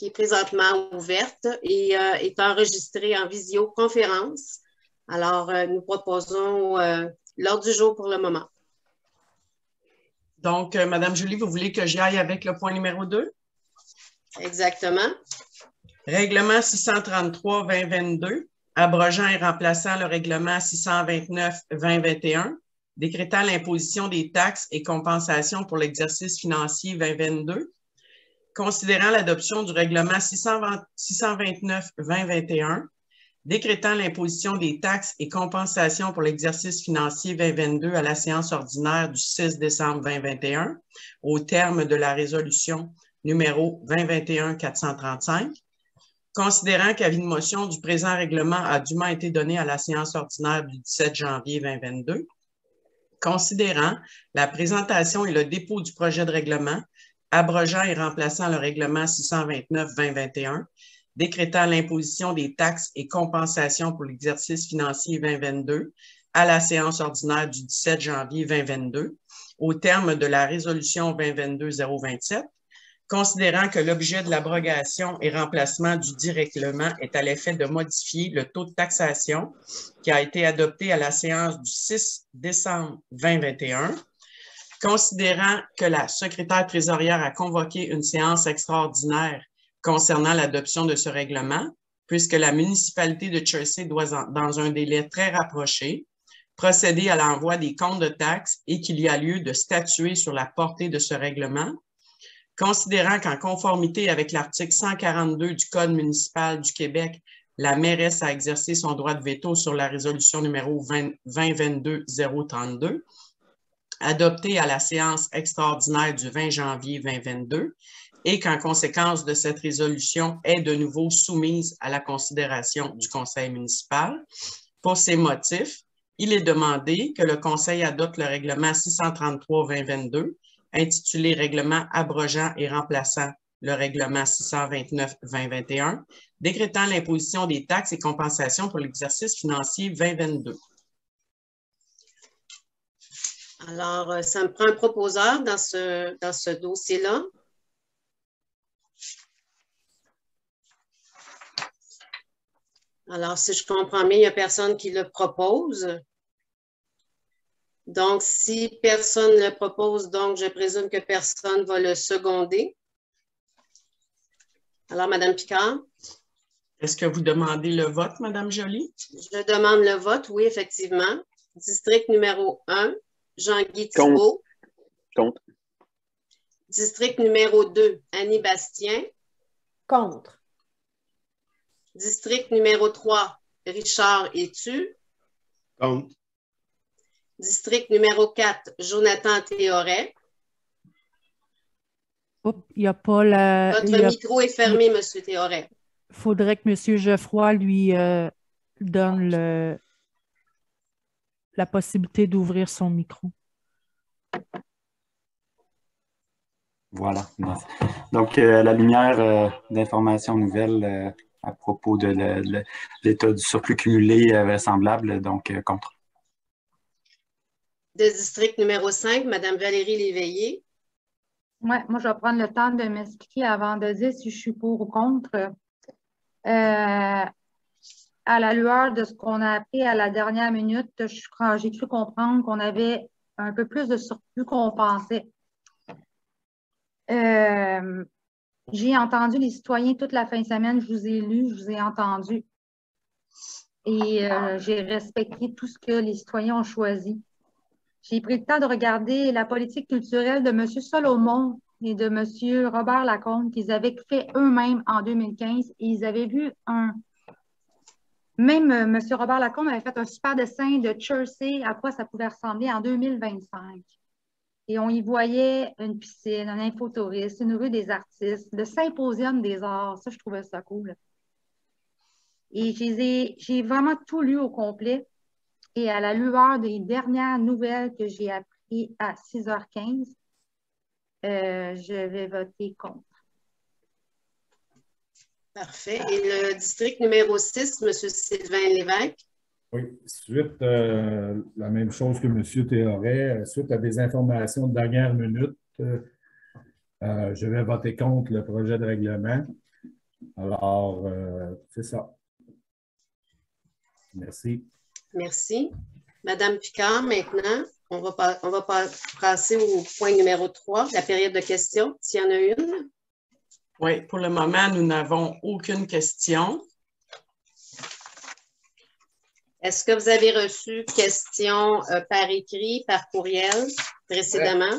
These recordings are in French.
qui est présentement ouverte et euh, est enregistrée en visioconférence. Alors, nous proposons l'ordre du jour pour le moment. Donc, Madame Julie, vous voulez que j'aille avec le point numéro 2? Exactement. Règlement 633-2022, abrogeant et remplaçant le règlement 629-2021, décrétant l'imposition des taxes et compensations pour l'exercice financier 2022, considérant l'adoption du règlement 629-2021, décrétant l'imposition des taxes et compensations pour l'exercice financier 2022 à la séance ordinaire du 6 décembre 2021, au terme de la résolution numéro 2021-435, considérant qu'avis de motion du présent règlement a dûment été donné à la séance ordinaire du 17 janvier 2022, considérant la présentation et le dépôt du projet de règlement, abrogeant et remplaçant le règlement 629-2021, décrétant l'imposition des taxes et compensations pour l'exercice financier 2022 à la séance ordinaire du 17 janvier 2022, au terme de la résolution 2022-027, considérant que l'objet de l'abrogation et remplacement du dit règlement est à l'effet de modifier le taux de taxation qui a été adopté à la séance du 6 décembre 2021, considérant que la secrétaire trésorière a convoqué une séance extraordinaire concernant l'adoption de ce règlement, puisque la municipalité de Chelsea doit, dans un délai très rapproché, procéder à l'envoi des comptes de taxes et qu'il y a lieu de statuer sur la portée de ce règlement, considérant qu'en conformité avec l'article 142 du Code municipal du Québec, la mairesse a exercé son droit de veto sur la résolution numéro 2022-032, adoptée à la séance extraordinaire du 20 janvier 2022, et qu'en conséquence de cette résolution est de nouveau soumise à la considération du Conseil municipal. Pour ces motifs, il est demandé que le Conseil adopte le règlement 633-2022 intitulé Règlement abrogeant et remplaçant le règlement 629-2021, décrétant l'imposition des taxes et compensations pour l'exercice financier 2022. Alors, euh, ça me prend un proposeur dans ce, dans ce dossier-là. Alors, si je comprends bien, il n'y a personne qui le propose. Donc, si personne ne le propose, donc je présume que personne va le seconder. Alors, Madame Picard? Est-ce que vous demandez le vote, Madame Joly? Je demande le vote, oui, effectivement. District numéro 1, Jean-Guy Thibault. Contre. District numéro 2, Annie Bastien. Contre. District numéro 3, Richard Etu. Contre. District numéro 4, Jonathan Théoret. il n'y a pas la. Votre micro est fermé, M. Théoret. Il faudrait que M. Geoffroy lui euh, donne le... la possibilité d'ouvrir son micro. Voilà. Donc, euh, la lumière euh, d'information nouvelle à propos de l'état du surplus cumulé vraisemblable, donc contre de district numéro 5, Mme Valérie Léveillé. Oui, moi, je vais prendre le temps de m'expliquer avant de dire si je suis pour ou contre. Euh, à la lueur de ce qu'on a appris à la dernière minute, j'ai cru comprendre qu'on avait un peu plus de surplus qu'on pensait. Euh, j'ai entendu les citoyens toute la fin de semaine, je vous ai lu, je vous ai entendu. Et euh, j'ai respecté tout ce que les citoyens ont choisi. J'ai pris le temps de regarder la politique culturelle de M. Solomon et de M. Robert Lacombe qu'ils avaient fait eux-mêmes en 2015 et ils avaient vu un. Même euh, M. Robert Lacombe avait fait un super dessin de Chelsea, à quoi ça pouvait ressembler en 2025. Et on y voyait une piscine, un infotouriste, une rue des artistes, le symposium des arts. Ça, je trouvais ça cool. Et j'ai vraiment tout lu au complet. Et à la lueur des dernières nouvelles que j'ai apprises à 6h15, euh, je vais voter contre. Parfait. Et le district numéro 6, M. Sylvain Lévesque? Oui, suite euh, la même chose que M. Théoret, suite à des informations de dernière minute, euh, je vais voter contre le projet de règlement. Alors, euh, c'est ça. Merci. Merci. Madame Picard, maintenant, on va, on va passer au point numéro 3, la période de questions, s'il y en a une. Oui, pour le moment, nous n'avons aucune question. Est-ce que vous avez reçu questions euh, par écrit, par courriel précédemment?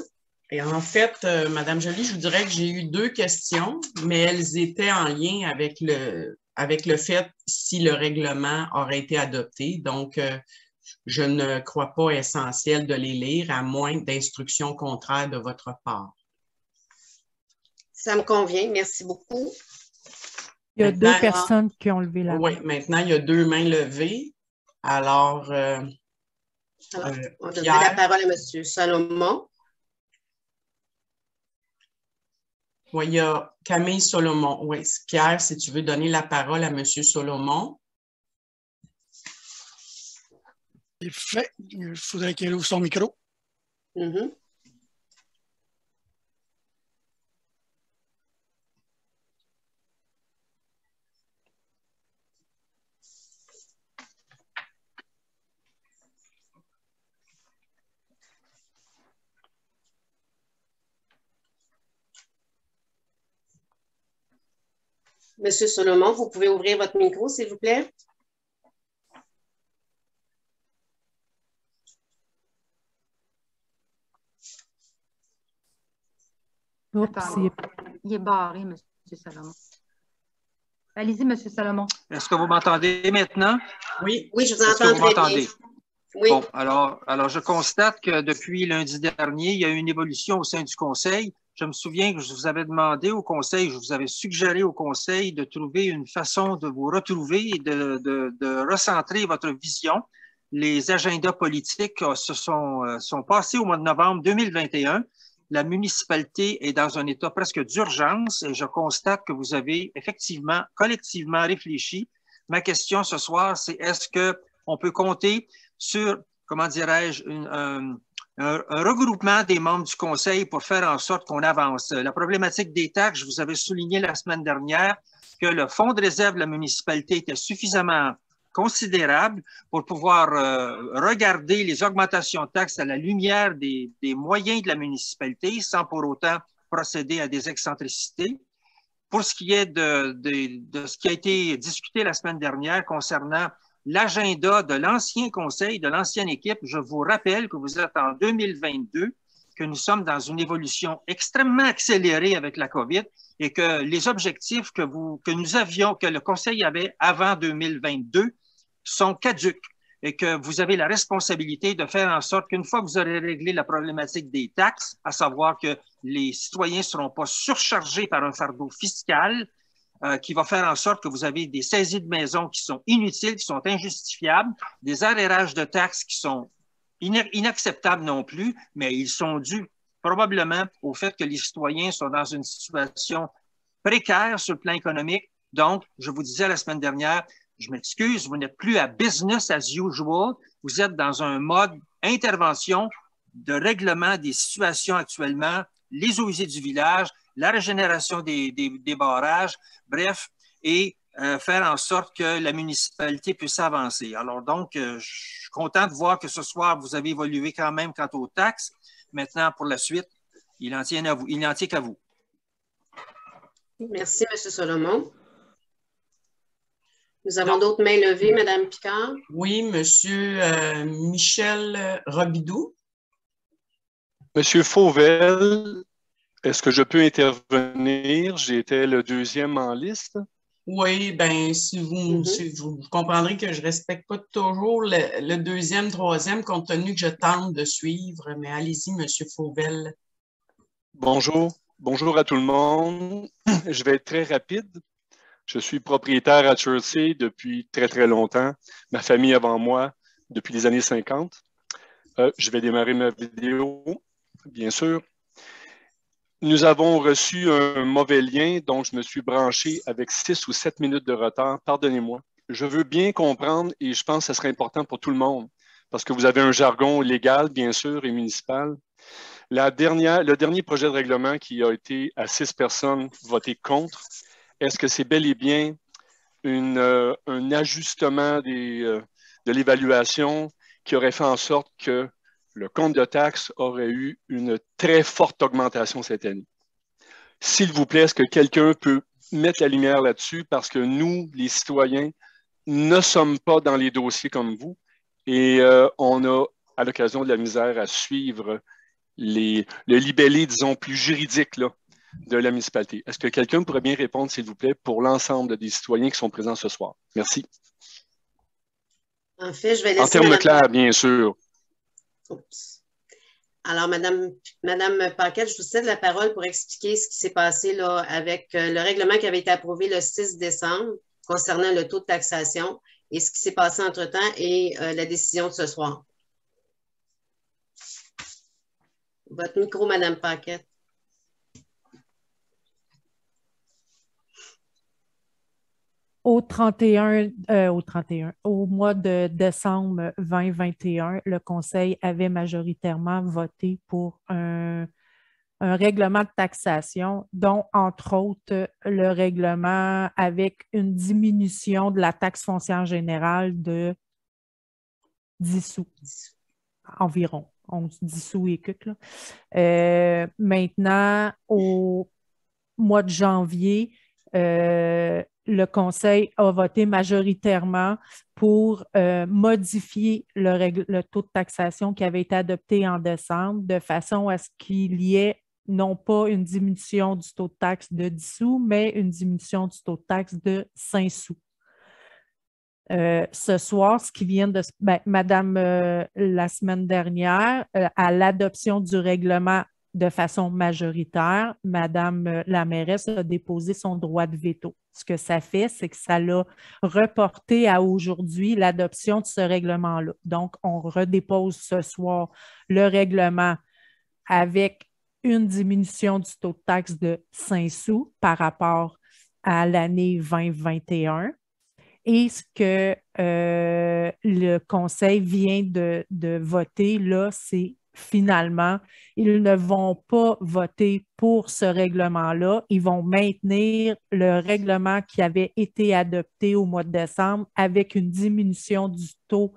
Et en fait, euh, Madame Jolie, je vous dirais que j'ai eu deux questions, mais elles étaient en lien avec le, avec le fait si le règlement aurait été adopté. Donc, euh, je ne crois pas essentiel de les lire à moins d'instructions contraires de votre part. Ça me convient. Merci beaucoup. Il y a deux personnes qui ont levé la main. Oui, maintenant, il y a deux mains levées. Alors, euh, Alors on va donner la parole à M. Salomon. Oui, il y a Camille Solomon. Oui, Pierre, si tu veux donner la parole à M. Solomon. Il faudrait qu'il ouvre son micro. Mm-hmm. Monsieur Solomon, vous pouvez ouvrir votre micro, s'il vous plaît. il est barré, M. Salomon. Allez-y, M. Salomon. Est-ce que vous m'entendez maintenant? Oui, oui, je vous entends très bien. Oui. Bon, alors, alors, je constate que depuis lundi dernier, il y a eu une évolution au sein du Conseil. Je me souviens que je vous avais demandé au Conseil, je vous avais suggéré au Conseil de trouver une façon de vous retrouver et de, de, recentrer votre vision. Les agendas politiques euh, se sont, euh, sont passés au mois de novembre 2021. La municipalité est dans un état presque d'urgence et je constate que vous avez effectivement collectivement réfléchi. Ma question ce soir, c'est est-ce que on peut compter sur, comment dirais-je, un, un, regroupement des membres du Conseil pour faire en sorte qu'on avance. La problématique des taxes, je vous avais souligné la semaine dernière que le fonds de réserve de la municipalité était suffisamment considérable pour pouvoir euh, regarder les augmentations de taxes à la lumière des, moyens de la municipalité sans pour autant procéder à des excentricités. Pour ce qui est de ce qui a été discuté la semaine dernière concernant l'agenda de l'ancien conseil, de l'ancienne équipe. Je vous rappelle que vous êtes en 2022, que nous sommes dans une évolution extrêmement accélérée avec la COVID et que les objectifs que, vous, que nous avions, que le conseil avait avant 2022 sont caduques et que vous avez la responsabilité de faire en sorte qu'une fois que vous aurez réglé la problématique des taxes, à savoir que les citoyens ne seront pas surchargés par un fardeau fiscal, euh, qui va faire en sorte que vous avez des saisies de maisons qui sont inutiles, qui sont injustifiables, des arrérages de taxes qui sont inacceptables non plus, mais ils sont dus probablement au fait que les citoyens sont dans une situation précaire sur le plan économique. Donc, je vous disais la semaine dernière, je m'excuse, vous n'êtes plus à business as usual, vous êtes dans un mode intervention de règlement des situations actuellement, les eaux du village, la régénération des, des, barrages, bref, et euh, faire en sorte que la municipalité puisse avancer. Alors donc, euh, je suis content de voir que ce soir, vous avez évolué quand même quant aux taxes. Maintenant, pour la suite, il en tient à vous. Il n'en tient qu'à vous. Merci, M. Solomon. Nous avons d'autres mains levées, Mme Picard. Oui, M. Euh, Michel Robidoux. Monsieur Fauvel, est-ce que je peux intervenir? J'étais le deuxième en liste. Oui, bien, si vous, mm-hmm. vous, comprendrez que je ne respecte pas toujours le, deuxième, troisième, compte tenu que je tente de suivre, mais allez-y, M. Fauvel. Bonjour. Bonjour à tout le monde. Je vais être très rapide. Je suis propriétaire à Chelsea depuis très, très longtemps. Ma famille avant moi, depuis les années 50. Euh, je vais démarrer ma vidéo, bien sûr. Nous avons reçu un mauvais lien, donc je me suis branché avec six ou sept minutes de retard. Pardonnez-moi. Je veux bien comprendre et je pense que ce serait important pour tout le monde parce que vous avez un jargon légal, bien sûr, et municipal. La dernière, le dernier projet de règlement qui a été à six personnes voté contre est-ce que c'est bel et bien une, un ajustement des, de l'évaluation qui aurait fait en sorte que le compte de taxes aurait eu une très forte augmentation cette année. S'il vous plaît, est-ce que quelqu'un peut mettre la lumière là-dessus? Parce que nous, les citoyens, ne sommes pas dans les dossiers comme vous et euh, on a à l'occasion de la misère à suivre les, le libellé, disons, plus juridique là, de la municipalité. Est-ce que quelqu'un pourrait bien répondre, s'il vous plaît, pour l'ensemble des citoyens qui sont présents ce soir? Merci. En fait, je vais laisser. En termes clairs, bien sûr. Alors, Madame, Madame Paquette, je vous cède la parole pour expliquer ce qui s'est passé avec euh, le règlement qui avait été approuvé le 6 décembre concernant le taux de taxation et ce qui s'est passé entre-temps et euh, la décision de ce soir. Votre micro, Madame Paquette. Au 31, euh, au 31, au mois de décembre 2021, le Conseil avait majoritairement voté pour un, règlement de taxation, dont, entre autres, le règlement avec une diminution de la taxe foncière générale de 10 sous environ. On 10 sous et quelques. Euh, maintenant, au mois de janvier, euh, le Conseil a voté majoritairement pour euh, modifier le, taux de taxation qui avait été adopté en décembre de façon à ce qu'il y ait non pas une diminution du taux de taxe de 10 sous, mais une diminution du taux de taxe de 5 sous. Euh, ce soir, ce qui vient de... Ben, Madame, la semaine dernière, à l'adoption du règlement de façon majoritaire, Madame la mairesse a déposé son droit de veto. Ce que ça fait, c'est que ça l'a reporté à aujourd'hui l'adoption de ce règlement-là. Donc, on redépose ce soir le règlement avec une diminution du taux de taxe de 5 sous par rapport à l'année 2021. Et ce que euh, le Conseil vient de voter, là, c'est finalement, ils ne vont pas voter pour ce règlement-là. Ils vont maintenir le règlement qui avait été adopté au mois de décembre avec une diminution du taux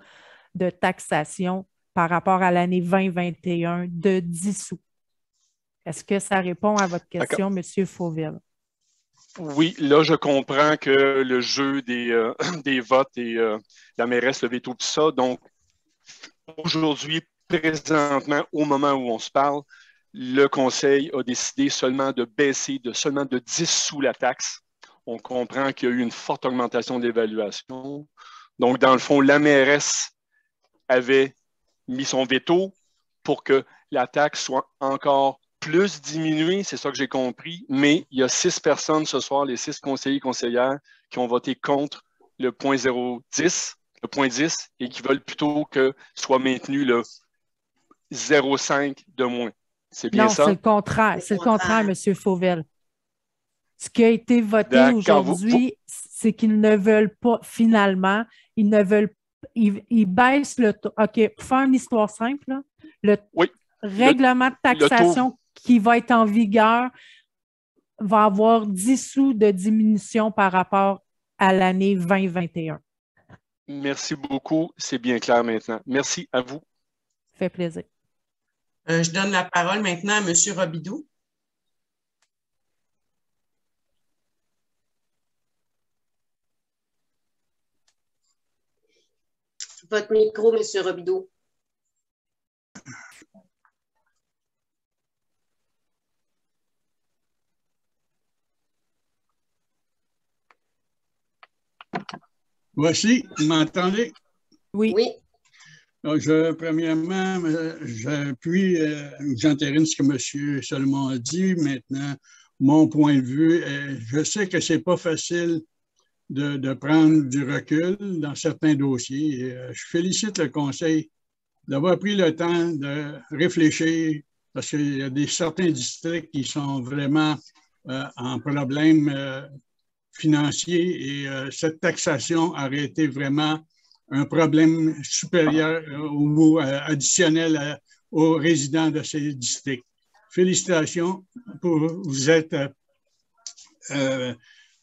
de taxation par rapport à l'année 2021 de 10 sous. Est-ce que ça répond à votre question, M. Fauville? Oui, là, je comprends que le jeu des, euh, des votes et euh, la mairesse le veto, tout ça. Donc, aujourd'hui, présentement, au moment où on se parle, le Conseil a décidé seulement de baisser de seulement de 10 sous la taxe. On comprend qu'il y a eu une forte augmentation de l'évaluation. Donc, dans le fond, la mairesse avait mis son veto pour que la taxe soit encore plus diminuée, c'est ça que j'ai compris, mais il y a six personnes ce soir, les six conseillers et conseillères, qui ont voté contre le point 010, le point 10, et qui veulent plutôt que soit maintenu le 0,5 de moins. C'est bien ça? Non, c'est le contraire. C'est le contraire, M. Fauvel. Ce qui a été voté aujourd'hui, c'est qu'ils ne veulent pas, finalement, ils ne veulent ils, baissent le taux. OK, pour faire une histoire simple, le règlement de taxation qui va être en vigueur va avoir 10 sous de diminution par rapport à l'année 2021. Merci beaucoup. C'est bien clair maintenant. Merci à vous. fait plaisir. Euh, je donne la parole maintenant à M. Robidoux. Votre micro, M. Robidoux. Voici, vous m'entendez? Oui. Oui. Je, premièrement, j'appuie, euh, j'entérine ce que M. Salomon a dit. Maintenant, mon point de vue, je sais que ce n'est pas facile de, prendre du recul dans certains dossiers. Euh, je félicite le Conseil d'avoir pris le temps de réfléchir parce qu'il y a des, certains districts qui sont vraiment euh, en problème financier et cette taxation aurait été vraiment un problème supérieur euh, ou euh, additionnel euh, aux résidents de ces districts. Félicitations pour vous êtes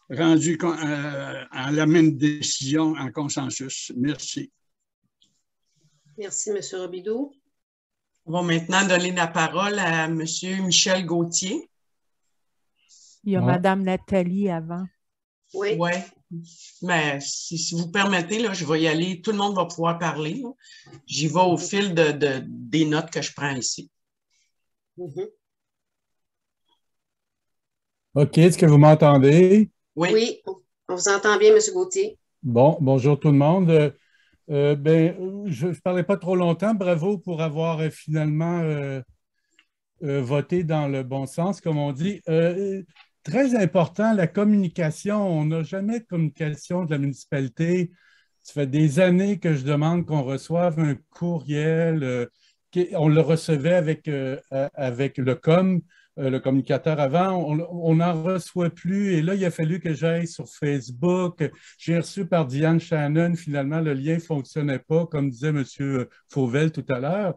rendu à la même décision en consensus. Merci. Merci, M. Robidoux. On va maintenant donner la parole à M. Michel Gauthier. Il y a Mme Nathalie avant. Oui. Oui. Mais si, vous permettez, là, je vais y aller. Tout le monde va pouvoir parler. J'y vais au fil de, des notes que je prends ici. Mm-hmm. OK. Est-ce que vous m'entendez? Oui. oui. On vous entend bien, M. Gauthier. Bon, bonjour tout le monde. Euh, euh, ben, je ne parlais pas trop longtemps. Bravo pour avoir euh, finalement voté dans le bon sens, comme on dit. Très important, la communication. On n'a jamais de communication de la municipalité. Ça fait des années que je demande qu'on reçoive un courriel. on le recevait avec, avec le COM euh, le communicateur avant, on n'en reçoit plus. Et là, il a fallu que j'aille sur Facebook. J'ai reçu par Diane Shannon, finalement, le lien ne fonctionnait pas, comme disait M. Fauvel tout à l'heure.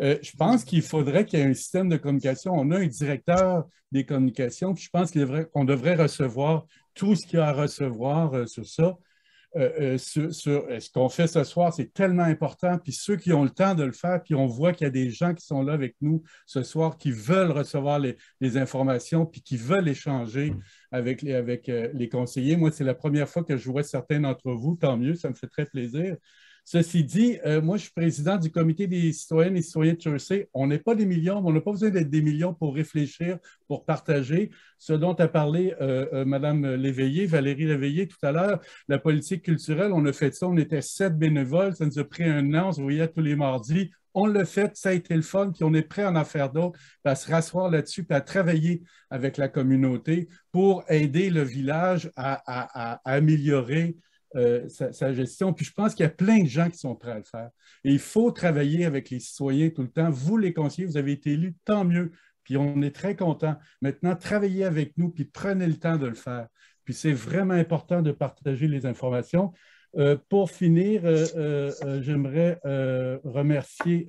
Euh, je pense qu'il faudrait qu'il y ait un système de communication. On a un directeur des communications, puis je pense qu'on devrait, recevoir tout ce qu'il y a à recevoir euh, sur ça. Euh, sur, ce qu'on fait ce soir, c'est tellement important. Puis ceux qui ont le temps de le faire, puis on voit qu'il y a des gens qui sont là avec nous ce soir, qui veulent recevoir les, informations, puis qui veulent échanger avec les, avec, les conseillers. Moi, c'est la première fois que je vois certains d'entre vous, tant mieux, ça me fait très plaisir. Ceci dit, euh, moi, je suis président du comité des citoyennes et citoyens de Jersey. On n'est pas des millions, mais on n'a pas besoin d'être des millions pour réfléchir, pour partager. Ce dont a parlé euh, euh, Mme Léveillé, Valérie Léveillé tout à l'heure, la politique culturelle, on a fait ça, on était sept bénévoles, ça nous a pris un an, on se voyait tous les mardis. On l'a fait, ça a été le fun, puis on est prêt à en faire d'autres, à se rasseoir là-dessus, puis à travailler avec la communauté pour aider le village à améliorer euh, sa, gestion. Puis je pense qu'il y a plein de gens qui sont prêts à le faire. Et il faut travailler avec les citoyens tout le temps. Vous, les conseillers, vous avez été élus, tant mieux. Puis on est très contents. Maintenant, travaillez avec nous, puis prenez le temps de le faire. Puis c'est vraiment important de partager les informations. Euh, pour finir, euh, j'aimerais remercier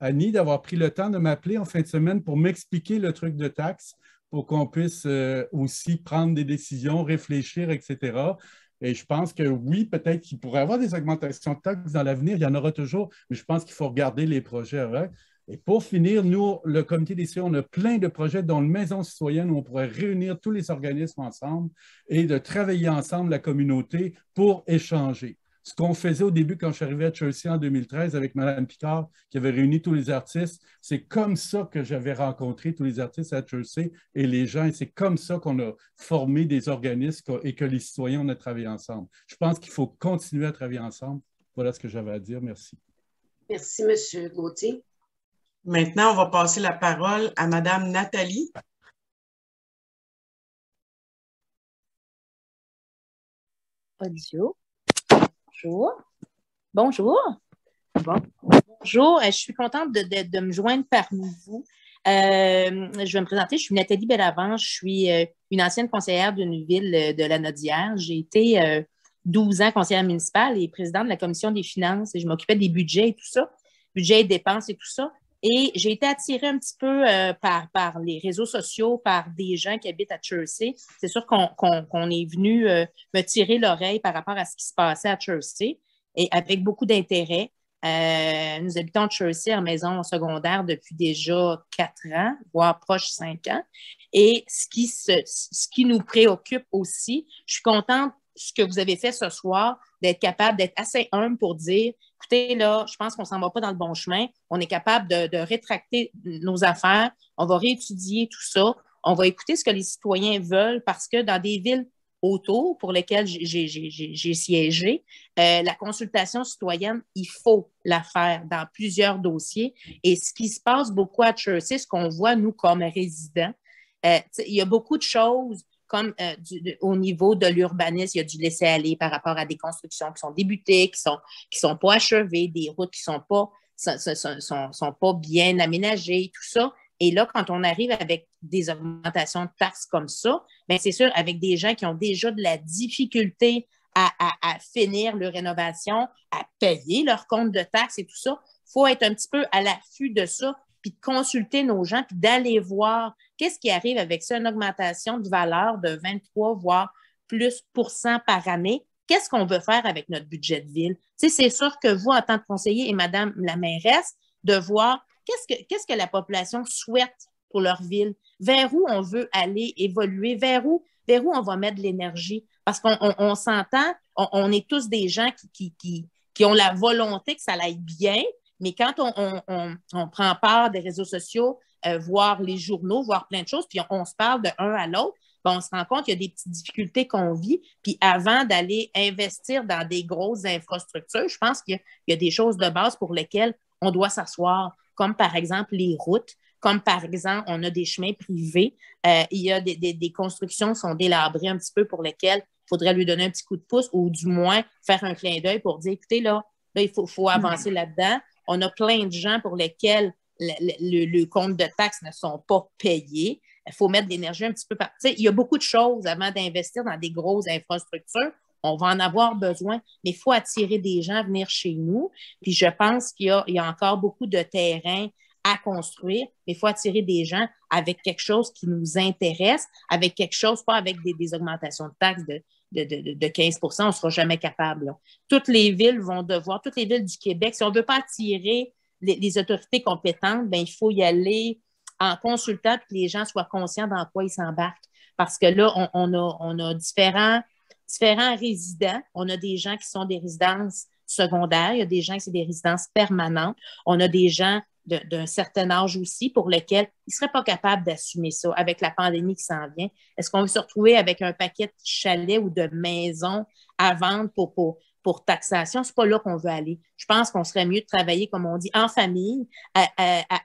Annie d'avoir pris le temps de m'appeler en fin de semaine pour m'expliquer le truc de taxes pour qu'on puisse aussi prendre des décisions, réfléchir, etc. Et je pense que oui, peut-être qu'il pourrait y avoir des augmentations de taxes dans l'avenir, il y en aura toujours, mais je pense qu'il faut regarder les projets avec. Et pour finir, nous, le comité des citoyens, on a plein de projets dont le Maison citoyenne où on pourrait réunir tous les organismes ensemble et de travailler ensemble, la communauté, pour échanger ce qu'on faisait au début quand je suis arrivé à Chelsea en 2013 avec Mme Picard, qui avait réuni tous les artistes. C'est comme ça que j'avais rencontré tous les artistes à Chelsea et les gens. Et c'est comme ça qu'on a formé des organismes et que les citoyens, on a travaillé ensemble. Je pense qu'il faut continuer à travailler ensemble. Voilà ce que j'avais à dire. Merci. Merci, M. Gauthier. Maintenant, on va passer la parole à Mme Nathalie. Audio. Bonjour. Bonjour. Bonjour. Euh, je suis contente de, me joindre parmi vous. Euh, je vais me présenter. Je suis Nathalie Bellavant. Je suis euh, une ancienne conseillère d'une ville de la Nodière. J'ai été 12 ans conseillère municipale et présidente de la commission des finances et je m'occupais des budgets et tout ça, budget et dépenses et tout ça. Et j'ai été attirée un petit peu par, par les réseaux sociaux, par des gens qui habitent à Chelsea. C'est sûr qu'on est venu me tirer l'oreille par rapport à ce qui se passait à Chelsea et avec beaucoup d'intérêt. Euh, nous habitons Chelsea en maison secondaire depuis déjà quatre ans, voire proche cinq ans. Et ce qui, ce qui nous préoccupe aussi, je suis contente ce que vous avez fait ce soir, d'être capable d'être assez humble pour dire là, je pense qu'on ne s'en va pas dans le bon chemin. On est capable de, rétracter nos affaires. On va réétudier tout ça. On va écouter ce que les citoyens veulent parce que dans des villes autour pour lesquelles j'ai siégé, euh, la consultation citoyenne, il faut la faire dans plusieurs dossiers. Et ce qui se passe beaucoup à Chelsea, ce qu'on voit, nous, comme résidents, euh, il y a beaucoup de choses comme euh, au niveau de l'urbanisme, il y a du laisser-aller par rapport à des constructions qui sont débutées, qui ne sont, qui sont pas achevées, des routes qui ne sont pas, sont, sont, pas bien aménagées, tout ça. Et là, quand on arrive avec des augmentations de taxes comme ça, bien, c'est sûr, avec des gens qui ont déjà de la difficulté à, à, finir leur rénovation, à payer leur compte de taxes et tout ça, il faut être un petit peu à l'affût de ça puis de consulter nos gens, puis d'aller voir qu'est-ce qui arrive avec ça, une augmentation de valeur de 23, voire plus pour cent par année, qu'est-ce qu'on veut faire avec notre budget de ville? c'est sûr que vous, en tant que conseiller et Madame la mairesse, de voir qu'est-ce que, la population souhaite pour leur ville, vers où on veut aller évoluer, vers où, on va mettre de l'énergie? Parce qu'on s'entend, on, est tous des gens qui, qui, qui, ont la volonté que ça aille bien, mais quand on, prend part des réseaux sociaux, euh, voir les journaux, voir plein de choses, puis on, se parle de un à l'autre, ben, on se rend compte qu'il y a des petites difficultés qu'on vit. Puis avant d'aller investir dans des grosses infrastructures, je pense qu'il y, a des choses de base pour lesquelles on doit s'asseoir, comme par exemple les routes, comme par exemple, on a des chemins privés, euh, il y a des, des, constructions qui sont délabrées un petit peu pour lesquelles il faudrait lui donner un petit coup de pouce ou du moins faire un clin d'œil pour dire, écoutez, là, il faut, faut avancer là-dedans. On a plein de gens pour lesquels le, compte de taxes ne sont pas payés. Il faut mettre de l'énergie un petit peu. Il y a beaucoup de choses avant d'investir dans des grosses infrastructures. On va en avoir besoin, mais il faut attirer des gens à venir chez nous. Puis je pense qu'il y, a, encore beaucoup de terrain à construire, mais il faut attirer des gens avec quelque chose qui nous intéresse, avec quelque chose, pas avec des, augmentations de taxes de, de, 15% on ne sera jamais capable. Toutes les villes vont devoir, toutes les villes du Québec, si on ne veut pas attirer les, autorités compétentes, ben, il faut y aller en consultant que les gens soient conscients dans quoi ils s'embarquent. Parce que là, on, a, on a différents, différents résidents. On a des gens qui sont des résidences secondaires, il y a des gens qui sont des résidences permanentes. On a des gens d'un certain âge aussi pour lesquels ils ne seraient pas capables d'assumer ça avec la pandémie qui s'en vient. Est-ce qu'on veut se retrouver avec un paquet de chalets ou de maisons à vendre pour, pour, taxation, c'est pas là qu'on veut aller. Je pense qu'on serait mieux de travailler, comme on dit, en famille,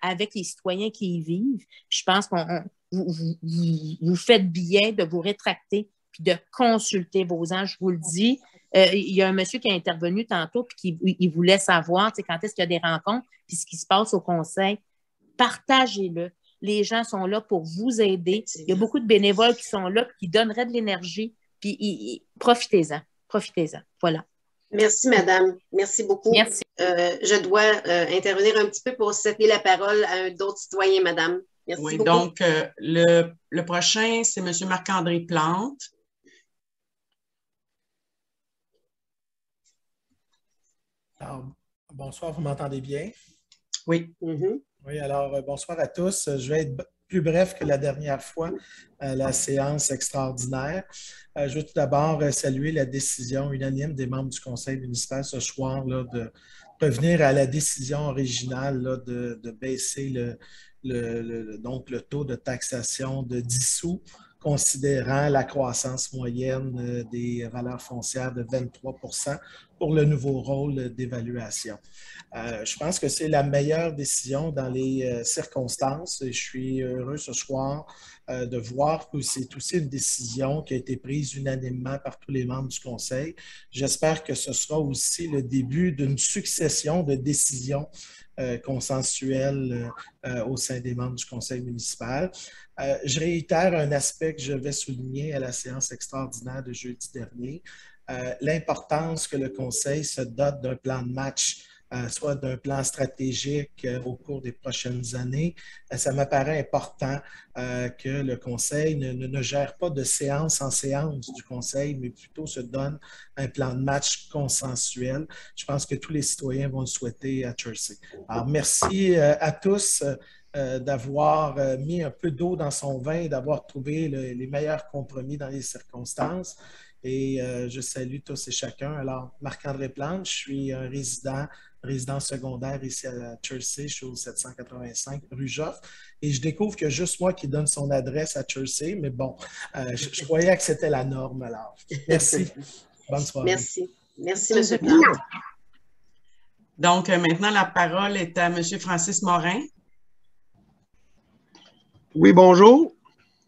avec les citoyens qui y vivent. je pense qu'on vous, vous, faites bien de vous rétracter puis de consulter vos ans. Je vous le dis, euh, il y a un monsieur qui a intervenu tantôt puis qui il voulait savoir quand est-ce qu'il y a des rencontres puis ce qui se passe au conseil. Partagez-le. Les gens sont là pour vous aider. Il y a beaucoup de bénévoles qui sont là qui donneraient de l'énergie. Puis profitez-en. Profitez-en. Voilà. Merci, madame. Merci beaucoup. Merci. Euh, je dois euh, intervenir un petit peu pour céder la parole à d'autres citoyens, madame. Merci oui, donc euh, le, le, prochain, c'est M. Marc-André Plante. Bonsoir, vous m'entendez bien? Oui. Mm-hmm. Oui, alors bonsoir à tous. Je vais être plus bref que la dernière fois, la séance extraordinaire. Euh, je veux tout d'abord euh, saluer la décision unanime des membres du conseil municipal ce soir là, de revenir à la décision originale de, baisser le, donc le taux de taxation de 10 sous considérant la croissance moyenne euh, des valeurs foncières de 23% pour le nouveau rôle d'évaluation. Euh, je pense que c'est la meilleure décision dans les euh, circonstances et je suis heureux ce soir de voir que c'est aussi une décision qui a été prise unanimement par tous les membres du Conseil. J'espère que ce sera aussi le début d'une succession de décisions consensuelles au sein des membres du Conseil municipal. Euh, je réitère un aspect que je vais souligner à la séance extraordinaire de jeudi dernier, euh, l'importance que le Conseil se dote d'un plan de match, euh, soit d'un plan stratégique au cours des prochaines années. ça me paraît important que le Conseil ne, ne, gère pas de séance en séance du Conseil, mais plutôt se donne un plan de match consensuel. Je pense que tous les citoyens vont le souhaiter à Chelsea. Alors, merci à tous. Euh, d'avoir euh, mis un peu d'eau dans son vin, d'avoir trouvé les meilleurs compromis dans les circonstances. Et euh, je salue tous et chacun. Alors, Marc-André Plante, je suis un résident, résident secondaire ici à Chelsea, je suis au 785 rue Joffre. Et je découvre que juste moi qui donne son adresse à Chelsea, mais bon, je, croyais que c'était la norme alors. Merci. Bonne soirée. Merci. Merci, M. Plante. Donc, maintenant, la parole est à M. Francis Morin. Oui, bonjour.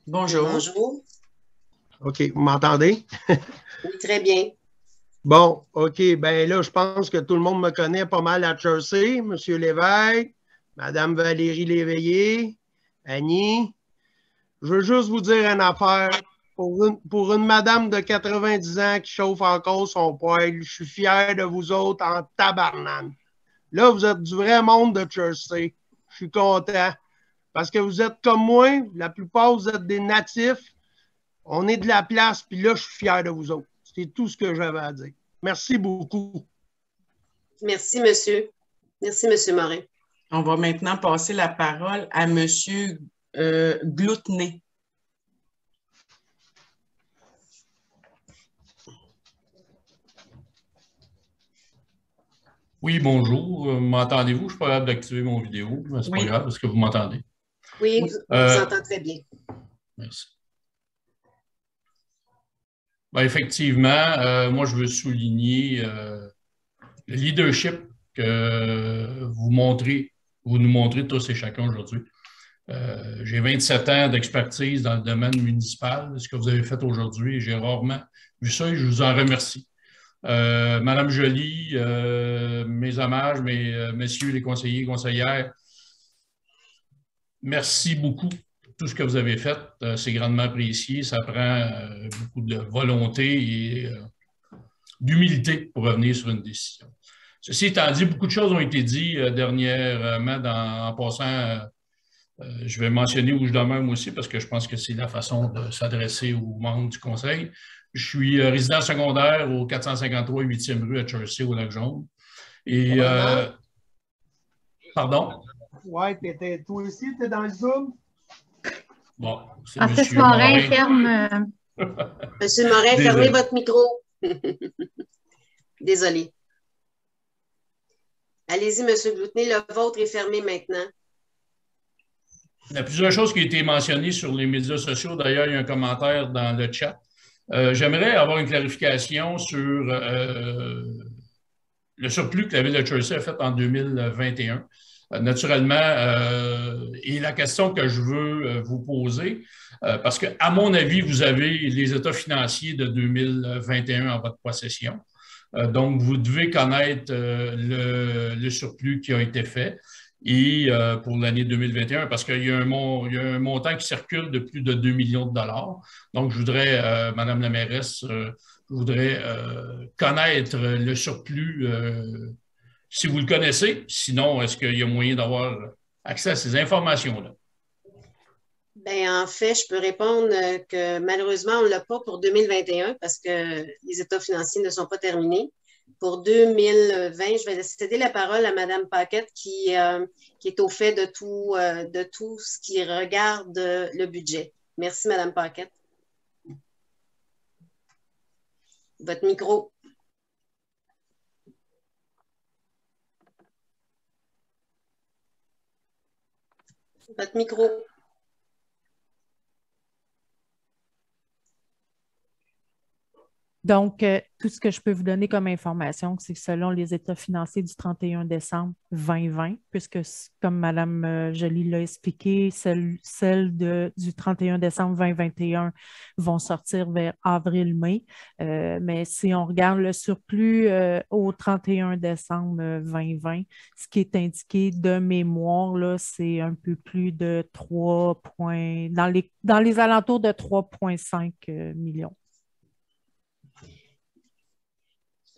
Bonjour. Bonjour. OK, vous m'entendez? oui, très bien. Bon, OK, ben là, je pense que tout le monde me connaît pas mal à Chelsea, M. Lévesque, Mme Valérie Léveillé, Annie. Je veux juste vous dire une affaire. Pour une, madame de 90 ans qui chauffe encore son poil, je suis fier de vous autres en tabarnane. Là, vous êtes du vrai monde de Chelsea. Je suis content parce que vous êtes comme moi, la plupart, vous êtes des natifs. On est de la place, puis là, je suis fier de vous autres. C'est tout ce que j'avais à dire. Merci beaucoup. Merci, monsieur. Merci, monsieur Morin. On va maintenant passer la parole à monsieur euh, Gloutenet. Oui, bonjour. Euh, m'entendez-vous? Je ne suis pas capable d'activer mon vidéo, mais ce n'est pas grave parce que vous m'entendez. Oui, je Euh, vous entends très bien. Merci. Ben, effectivement, euh, moi, je veux souligner euh, le leadership que vous montrez, vous nous montrez tous et chacun aujourd'hui. Euh, j'ai 27 ans d'expertise dans le domaine municipal. Ce que vous avez fait aujourd'hui, j'ai rarement vu ça et je vous en remercie. Madame Joly, mes hommages, mes, messieurs les conseillers et conseillères, merci beaucoup tout ce que vous avez fait. Euh, C'est grandement apprécié. Ça prend euh, beaucoup de volonté et euh, d'humilité pour revenir sur une décision. Ceci étant dit, beaucoup de choses ont été dites dernièrement dans- en passant. je vais mentionner où je demeure moi aussi parce que je pense que c'est la façon de s'adresser aux membres du conseil. Je suis résident secondaire au 453 8e rue à Chersey, au Lac-Jaune. Et, euh, pardon? T'étais, toi aussi, tu es dans le Zoom? Bon, Francis Monsieur Morin, Morin. ferme. euh, Monsieur Morin, Désolé. fermez votre micro. Désolé. Allez-y, Monsieur Gloutenet, le vôtre est fermé maintenant. Il y a plusieurs choses qui ont été mentionnées sur les médias sociaux. D'ailleurs, il y a un commentaire dans le chat. Euh, J'aimerais avoir une clarification sur euh, le surplus que la Ville de Chersey a fait en 2021. Euh, naturellement, euh, et la question que je veux euh, vous poser, parce que, à mon avis, vous avez les états financiers de 2021 en votre possession. Donc, vous devez connaître le, le surplus qui a été fait et euh, pour l'année 2021, parce qu'il y, a un montant qui circule de plus de 2 millions de dollars. Donc, je voudrais, euh, Madame la mairesse, euh, je voudrais connaître le surplus, si vous le connaissez. Sinon, est-ce qu'il y a moyen d'avoir accès à ces informations-là? Ben, en fait, je peux répondre euh, que malheureusement, on ne l'a pas pour 2021 parce que les états financiers ne sont pas terminés. Pour 2020, je vais céder la parole à Mme Paquette qui, euh, qui est au fait de tout, euh, de tout ce qui regarde euh, le budget. Merci, Mme Paquette. Votre micro. Votre micro. Donc, euh, tout ce que je peux vous donner comme information, c'est selon les états financiers du 31 décembre 2020, puisque, comme Mme euh, Joly l'a expliqué, celles du 31 décembre 2021 vont sortir vers avril-mai. Euh, mais si on regarde le surplus au 31 décembre euh, 2020, ce qui est indiqué de mémoire, c'est un peu plus de 3 points, dans les, dans les alentours de 3,5 euh, millions.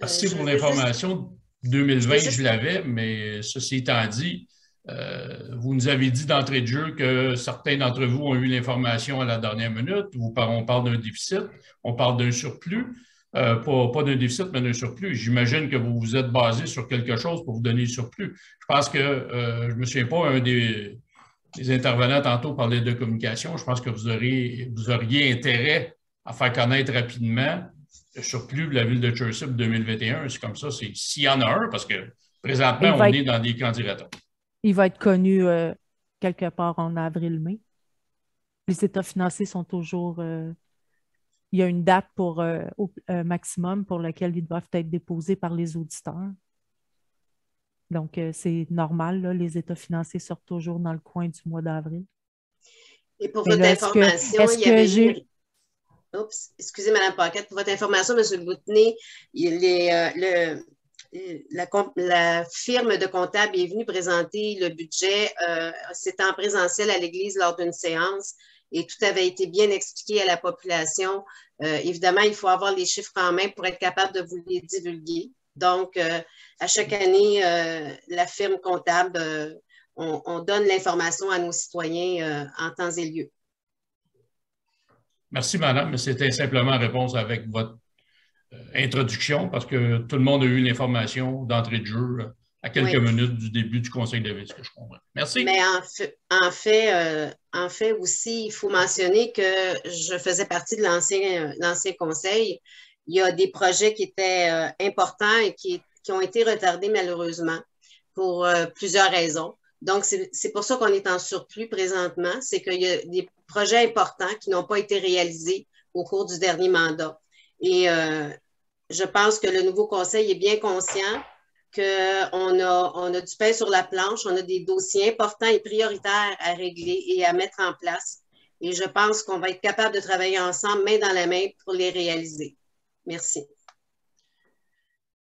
Merci Euh, je pour l'information. 2020, je l'avais, mais ceci étant dit, euh, vous nous avez dit d'entrée de jeu que certains d'entre vous ont eu l'information à la dernière minute. Vous on parle d'un déficit, on parle d'un surplus, euh, pas, pas d'un déficit, mais d'un surplus. J'imagine que vous vous êtes basé sur quelque chose pour vous donner le surplus. Je pense que, euh, je ne me souviens pas, un des, des intervenants tantôt parlait de communication. Je pense que vous, aurez, vous auriez intérêt à faire connaître rapidement surplus de la ville de Churchill 2021. C'est comme ça, c'est s'il y en a un, parce que présentement, on est dans des candidatures. Il va être connu euh, quelque part en avril-mai. Les états financiers sont toujours. euh, il y a une date pour euh, au euh, maximum pour laquelle ils doivent être déposés par les auditeurs. Donc, euh, c'est normal, là, les états financiers sortent toujours dans le coin du mois d'avril. Et pour Mais votre là, est-ce que- information, est-ce il y que avait Oups, excusez, Mme Paquette. Pour votre information, M. Boutney, euh, le- la, firme de comptable est venue présenter le budget. euh, C'était en présentiel à l'Église lors d'une séance et tout avait été bien expliqué à la population. Euh, évidemment, il faut avoir les chiffres en main pour être capable de vous les divulguer. Donc, euh, à chaque année, la firme comptable, on, on donne l'information à nos citoyens en temps et lieu. Merci, madame. C'était simplement en réponse avec votre euh, introduction parce que tout le monde a eu l'information d'entrée de jeu à quelques minutes du début du Conseil de ce que je comprends. Merci. Mais en fait, en fait, euh, en fait aussi, il faut mentionner que je faisais partie de l'ancien conseil. Il y a des projets qui étaient euh, importants et qui, qui, ont été retardés malheureusement pour euh, plusieurs raisons. Donc, c'est pour ça qu'on est en surplus présentement, c'est qu'il y a des projets importants qui n'ont pas été réalisés au cours du dernier mandat. Et je pense que le nouveau conseil est bien conscient qu'on a, on a du pain sur la planche, on a des dossiers importants et prioritaires à régler et à mettre en place. Et je pense qu'on va être capable de travailler ensemble, main dans la main, pour les réaliser. Merci.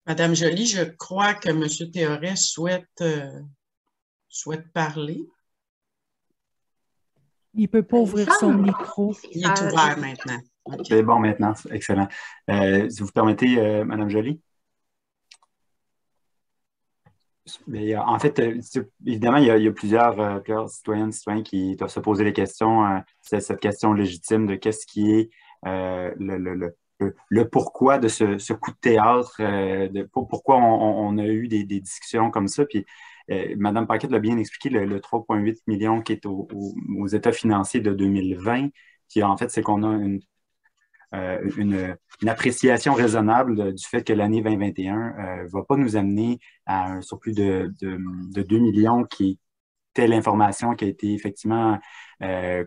Madame Joly, je crois que M. Théoret souhaite, euh, souhaite parler. Il ne peut pas ouvrir son micro. Il est ouvert maintenant. C'est bon maintenant, excellent. Euh, si vous permettez, euh, Madame Joly? Mais, en fait, euh, évidemment, il y a, plusieurs, euh, plusieurs, citoyennes et citoyens qui doivent se poser les questions. Euh, c'est cette question légitime de qu'est-ce qui est le, pourquoi de ce, coup de théâtre, de, pourquoi on, a eu des, discussions comme ça. Puis, Mme Paquette l'a bien expliqué, le, 3,8 millions qui est aux états financiers de 2020, qui en fait, c'est qu'on a une, euh, appréciation raisonnable du fait que l'année 2021 ne euh, va pas nous amener à un surplus de, de, 2 millions qui était l'information qui a été effectivement euh,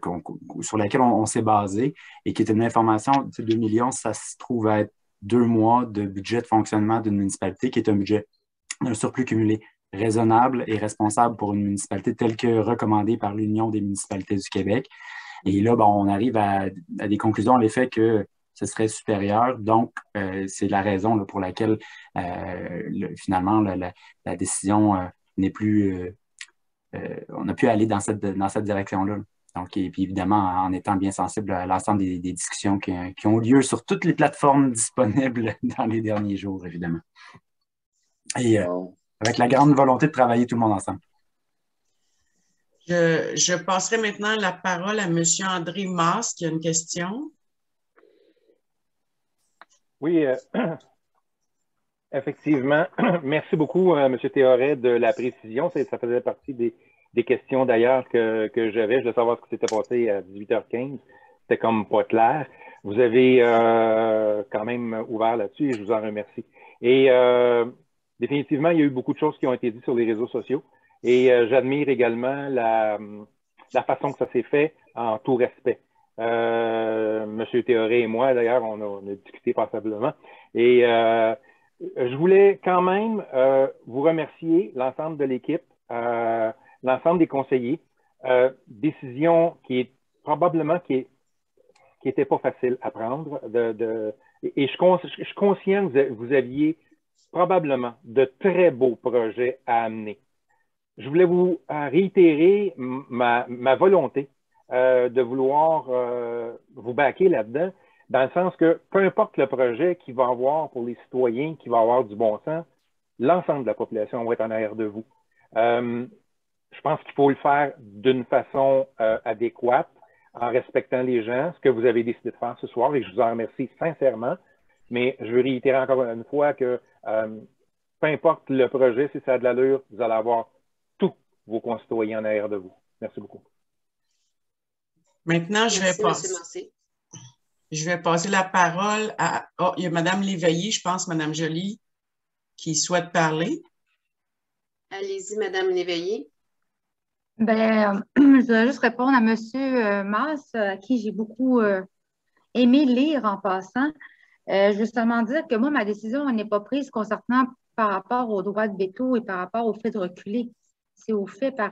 sur laquelle on, s'est basé et qui est une information, 2 millions, ça se trouve à être deux mois de budget de fonctionnement d'une municipalité qui est un budget, un surplus cumulé raisonnable et responsable pour une municipalité telle que recommandée par l'Union des municipalités du Québec. Et là, on arrive à, à des conclusions, l'effet que ce serait supérieur. Donc, euh, c'est la raison pour laquelle euh, finalement la, décision euh, n'est plus. on a pu aller dans cette, dans cette direction-là. Donc, et puis évidemment, en étant bien sensible à l'ensemble des, discussions qui, qui, ont lieu sur toutes les plateformes disponibles dans les derniers jours, évidemment. Et avec la grande volonté de travailler tout le monde ensemble. Je, je passerai maintenant la parole à M. André Mass qui a une question. Oui, euh, effectivement. Merci beaucoup, euh, M. Théoret, de la précision. Ça, faisait partie des, questions d'ailleurs que, j'avais. Je voulais savoir ce qui s'était passé à 18h15. C'était comme pas clair. Vous avez euh, quand même ouvert là-dessus et je vous en remercie. Et définitivement, il y a eu beaucoup de choses qui ont été dites sur les réseaux sociaux. Et j'admire également la, la façon que ça s'est fait en tout respect. Euh, Monsieur Théoré et moi, d'ailleurs, on, a, discuté passablement. Et euh, je voulais quand même euh, vous remercier, l'ensemble de l'équipe, l'ensemble des conseillers. décision qui est probablement qui est qui n'était pas facile à prendre. De, et je, suis conscient que vous aviez probablement de très beaux projets à amener. Je voulais vous réitérer ma, volonté euh, de vouloir euh, vous baquer là-dedans, dans le sens que peu importe le projet qui va avoir pour les citoyens, qui va avoir du bon sens, l'ensemble de la population va être en arrière de vous. Euh, je pense qu'il faut le faire d'une façon adéquate, en respectant les gens, ce que vous avez décidé de faire ce soir, et je vous en remercie sincèrement. Mais je veux réitérer encore une fois que peu importe le projet, si ça a de l'allure, vous allez avoir tous vos concitoyens en arrière de vous. Merci beaucoup. Maintenant, je vais passer. Je vais passer la parole à. Oh, il y a Mme Léveillé, je pense, Mme Joly, qui souhaite parler. Allez-y, Mme Léveillé. Ben, je vais juste répondre à M. Euh, Mass, à qui j'ai beaucoup euh, aimé lire en passant. Euh, je dire que moi, ma décision n'est pas prise concernant par rapport au droit de veto et par rapport au fait de reculer. C'est au fait par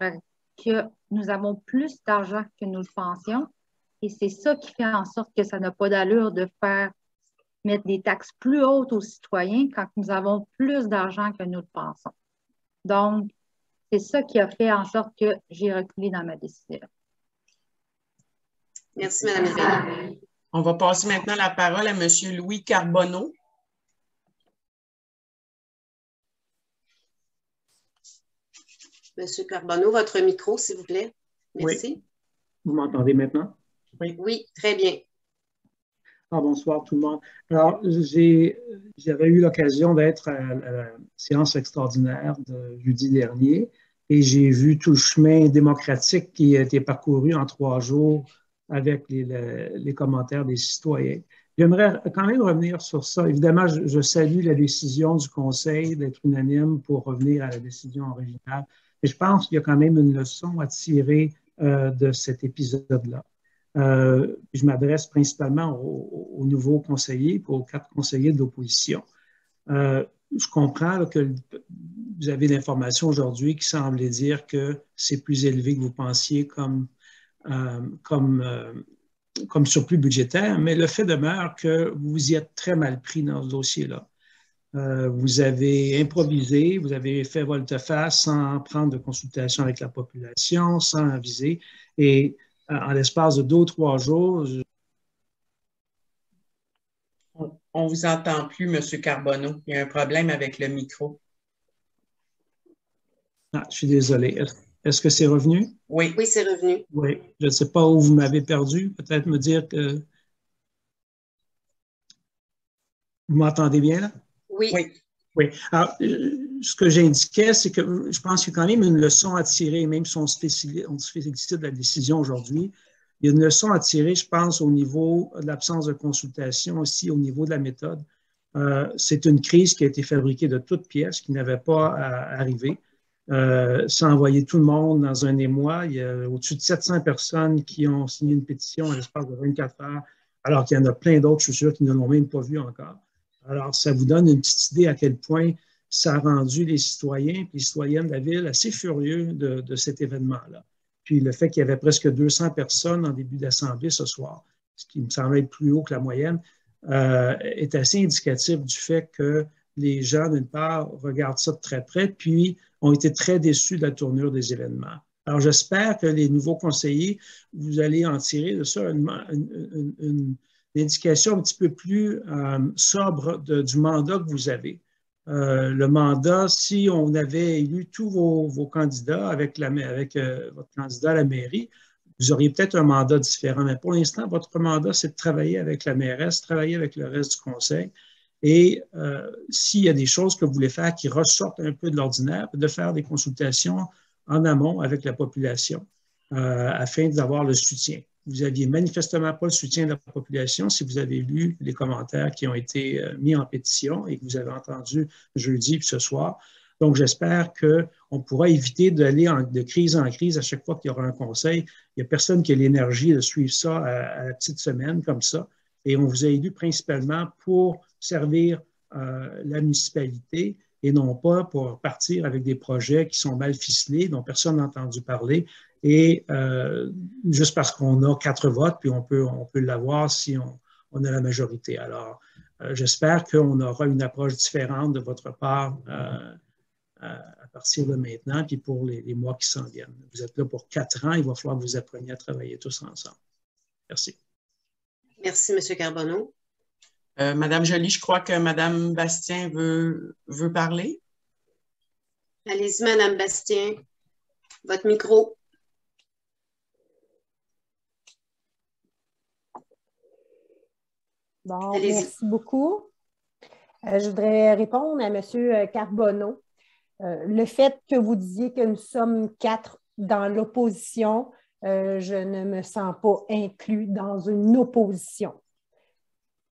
que nous avons plus d'argent que nous le pensions. Et c'est ça qui fait en sorte que ça n'a pas d'allure de faire mettre des taxes plus hautes aux citoyens quand nous avons plus d'argent que nous le pensons. Donc, c'est ça qui a fait en sorte que j'ai reculé dans ma décision. Merci, Mme On va passer maintenant la parole à M. Louis Carbonneau. Monsieur Carbonneau, votre micro, s'il vous plaît. Merci. Vous m'entendez maintenant? Oui. Oui, très bien. Ah, bonsoir tout le monde. Alors, j'avais eu l'occasion d'être à, la séance extraordinaire de jeudi dernier et j'ai vu tout le chemin démocratique qui a été parcouru en trois jours avec les, commentaires des citoyens. J'aimerais quand même revenir sur ça. Évidemment, je, salue la décision du Conseil d'être unanime pour revenir à la décision originale. Mais je pense qu'il y a quand même une leçon à tirer euh, de cet épisode-là. Euh, je m'adresse principalement aux, nouveaux conseillers, aux quatre conseillers de l'opposition. Euh, je comprends que vous avez l'information aujourd'hui qui semble dire que c'est plus élevé que vous pensiez comme, comme, comme surplus budgétaire, mais le fait demeure que vous y êtes très mal pris dans ce dossier-là. vous avez improvisé, vous avez fait volte-face sans prendre de consultation avec la population, sans aviser. Et en l'espace de deux ou trois jours. On ne vous entend plus, M. Carbonneau. Il y a un problème avec le micro. Ah, je suis désolé. Est-ce que c'est revenu? Oui. Oui, c'est revenu. Oui. Je ne sais pas où vous m'avez perdu. Peut-être me dire que. Vous m'entendez bien là? Oui. Oui. Oui. Alors, euh, ce que j'indiquais, c'est que je pense qu'il y a quand même une leçon à tirer, même si on se félicite de la décision aujourd'hui. Il y a une leçon à tirer, je pense, au niveau de l'absence de consultation, aussi au niveau de la méthode. Euh, c'est une crise qui a été fabriquée de toutes pièces, qui n'avait pas à arriver. Euh, sans envoyer tout le monde dans un émoi, il y a au-dessus de 700 personnes qui ont signé une pétition à l'espace de 24 heures, alors qu'il y en a plein d'autres, je suis sûr, qui ne l'ont même pas vu encore. Alors, ça vous donne une petite idée à quel point ça a rendu les citoyens et les citoyennes de la ville assez furieux de, cet événement-là. Puis le fait qu'il y avait presque 200 personnes en début d'assemblée ce soir, ce qui me semble être plus haut que la moyenne, euh, est assez indicatif du fait que les gens, d'une part, regardent ça de très près, puis ont été très déçus de la tournure des événements. Alors, j'espère que les nouveaux conseillers, vous allez en tirer de ça une, indication un petit peu plus euh, sobre du mandat que vous avez. Euh, le mandat, si on avait élu tous vos, candidats avec, euh, votre candidat à la mairie, vous auriez peut-être un mandat différent. Mais pour l'instant, votre mandat, c'est de travailler avec la mairesse, travailler avec le reste du conseil. Et euh, s'il y a des choses que vous voulez faire qui ressortent un peu de l'ordinaire, de faire des consultations en amont avec la population afin d'avoir le soutien vous aviez manifestement pas le soutien de la population si vous avez lu les commentaires qui ont été euh, mis en pétition et que vous avez entendu jeudi et ce soir. Donc, j'espère qu'on pourra éviter d'aller de crise en crise à chaque fois qu'il y aura un conseil. Il n'y a personne qui a l'énergie de suivre ça à, la petite semaine comme ça. Et on vous a élu principalement pour servir euh, la municipalité et non pas pour partir avec des projets qui sont mal ficelés, dont personne n'a entendu parler et euh, juste parce qu'on a quatre votes, puis on peut, on peut l'avoir si on, on, a la majorité. Alors, euh, j'espère qu'on aura une approche différente de votre part euh, à partir de maintenant, puis pour les, les mois qui s'en viennent. Vous êtes là pour quatre ans, il va falloir que vous appreniez à travailler tous ensemble. Merci. Merci, M. Carbonneau. Madame Joly, je crois que Madame Bastien veut, veut parler. Allez-y, Madame Bastien. Votre micro. Bon, merci beaucoup. Euh, je voudrais répondre à M. Carbonneau. Euh, le fait que vous disiez que nous sommes quatre dans l'opposition, euh, je ne me sens pas inclus dans une opposition.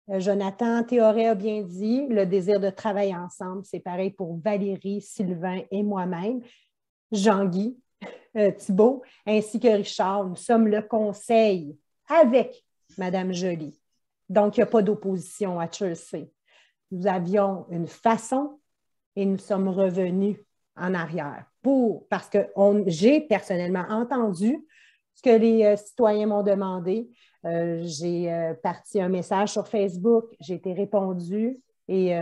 Jonathan Théoré a bien dit, le désir de travailler ensemble, c'est pareil pour Valérie, Sylvain et moi-même. Jean-Guy, Thibault, ainsi que Richard, nous sommes le conseil avec Mme Joly. Donc, il n'y a pas d'opposition à Chelsea. Nous avions une façon et nous sommes revenus en arrière pour, parce que j'ai personnellement entendu ce que les euh, citoyens m'ont demandé. Euh, j'ai euh, parti un message sur Facebook, j'ai été répondu et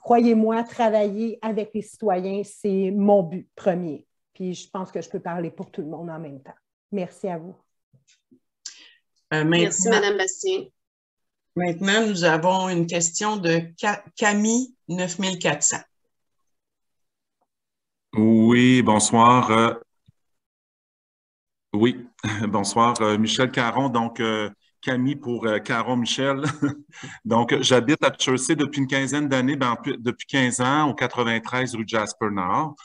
croyez-moi, travailler avec les citoyens, c'est mon but premier. Puis je pense que je peux parler pour tout le monde en même temps. Merci à vous. Merci, Mme Bastien. Maintenant, nous avons une question de Camille 9400. Oui, bonsoir. Oui, bonsoir. Euh, Michel Caron, donc, euh, Camille pour euh, Caron Michel. Donc, j'habite à Chelsea depuis une quinzaine d'années, ben, depuis 15 ans, au 93 rue Jasper Nord.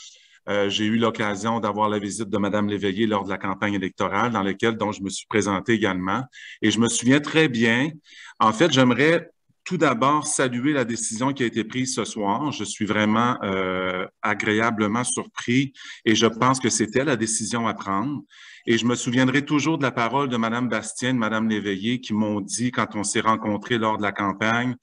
J'ai eu l'occasion d'avoir la visite de Mme Léveillé lors de la campagne électorale, dans laquelle dont je me suis présenté également. Et je me souviens très bien. En fait, j'aimerais tout d'abord saluer la décision qui a été prise ce soir. Je suis vraiment euh, agréablement surpris et je pense que c'était la décision à prendre. Et je me souviendrai toujours de la parole de Mme Bastien, Mme Léveillé, qui m'ont dit quand on s'est rencontrés lors de la campagne,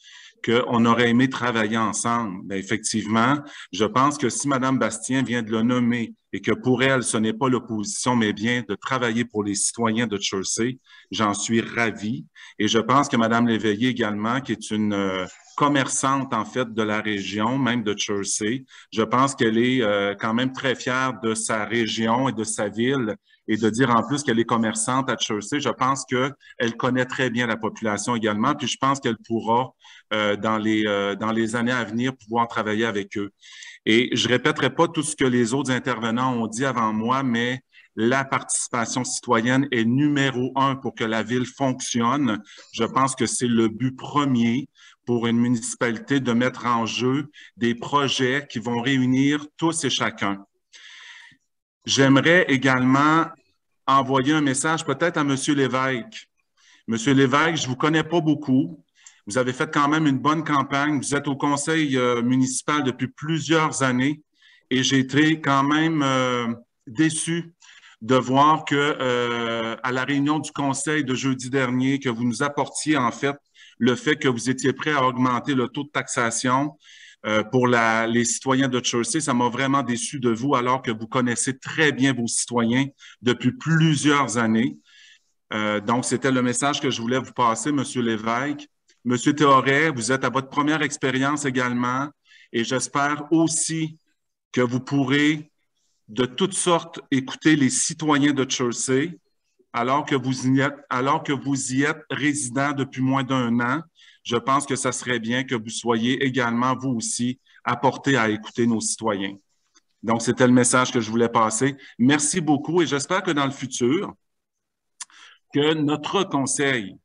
qu'on aurait aimé travailler ensemble. Bien, effectivement, je pense que si Mme Bastien vient de le nommer et que pour elle, ce n'est pas l'opposition, mais bien de travailler pour les citoyens de Chelsea, j'en suis ravi. Et je pense que Mme Léveillé également, qui est une euh, commerçante en fait de la région, même de Chelsea, je pense qu'elle est euh, quand même très fière de sa région et de sa ville et de dire en plus qu'elle est commerçante à Chelsea, je pense qu'elle connaît très bien la population également, puis je pense qu'elle pourra, euh, dans, les, euh, dans les années à venir, pouvoir travailler avec eux. Et je répéterai pas tout ce que les autres intervenants ont dit avant moi, mais la participation citoyenne est numéro un pour que la ville fonctionne. Je pense que c'est le but premier pour une municipalité de mettre en jeu des projets qui vont réunir tous et chacun. J'aimerais également envoyer un message peut-être à M. Lévesque. M. Lévesque, je ne vous connais pas beaucoup. Vous avez fait quand même une bonne campagne. Vous êtes au conseil euh, municipal depuis plusieurs années et j'ai été quand même euh, déçu de voir que euh, à la réunion du conseil de jeudi dernier, que vous nous apportiez en fait le fait que vous étiez prêt à augmenter le taux de taxation euh, pour les citoyens de Chelsea. Ça m'a vraiment déçu de vous alors que vous connaissez très bien vos citoyens depuis plusieurs années. Euh, donc, c'était le message que je voulais vous passer, M. Lévesque. M. Théoret, vous êtes à votre première expérience également et j'espère aussi que vous pourrez de toutes sortes écouter les citoyens de Chelsea alors que vous y êtes, alors que vous y êtes résident depuis moins d'un an je pense que ça serait bien que vous soyez également, vous aussi, apportés à écouter nos citoyens. Donc, c'était le message que je voulais passer. Merci beaucoup et j'espère que dans le futur, que notre conseil,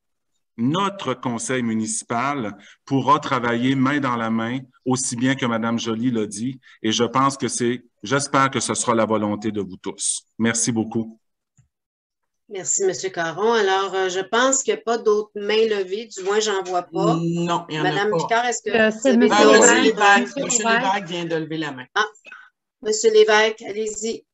notre conseil municipal pourra travailler main dans la main, aussi bien que Mme Joly l'a dit. Et je pense que c'est, j'espère que ce sera la volonté de vous tous. Merci beaucoup. Merci, M. Caron. Alors, euh, je pense qu'il n'y a pas d'autres mains levées, du moins, j'en vois pas. Non, il n'y en Madame a pas. Picard, est-ce que. Euh, c'est M. Lévesque. M. M. Lévesque vient de lever la main. Ah, M. Lévesque, allez-y.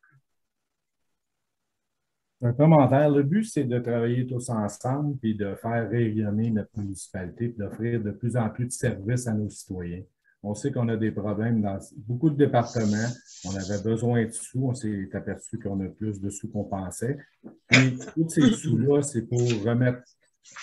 Un commentaire. Le but, c'est de travailler tous ensemble puis de faire rayonner notre municipalité puis d'offrir de plus en plus de services à nos citoyens. On sait qu'on a des problèmes dans beaucoup de départements. On avait besoin de sous. On s'est aperçu qu'on a plus de sous qu'on pensait. Et tous ces sous-là, c'est pour remettre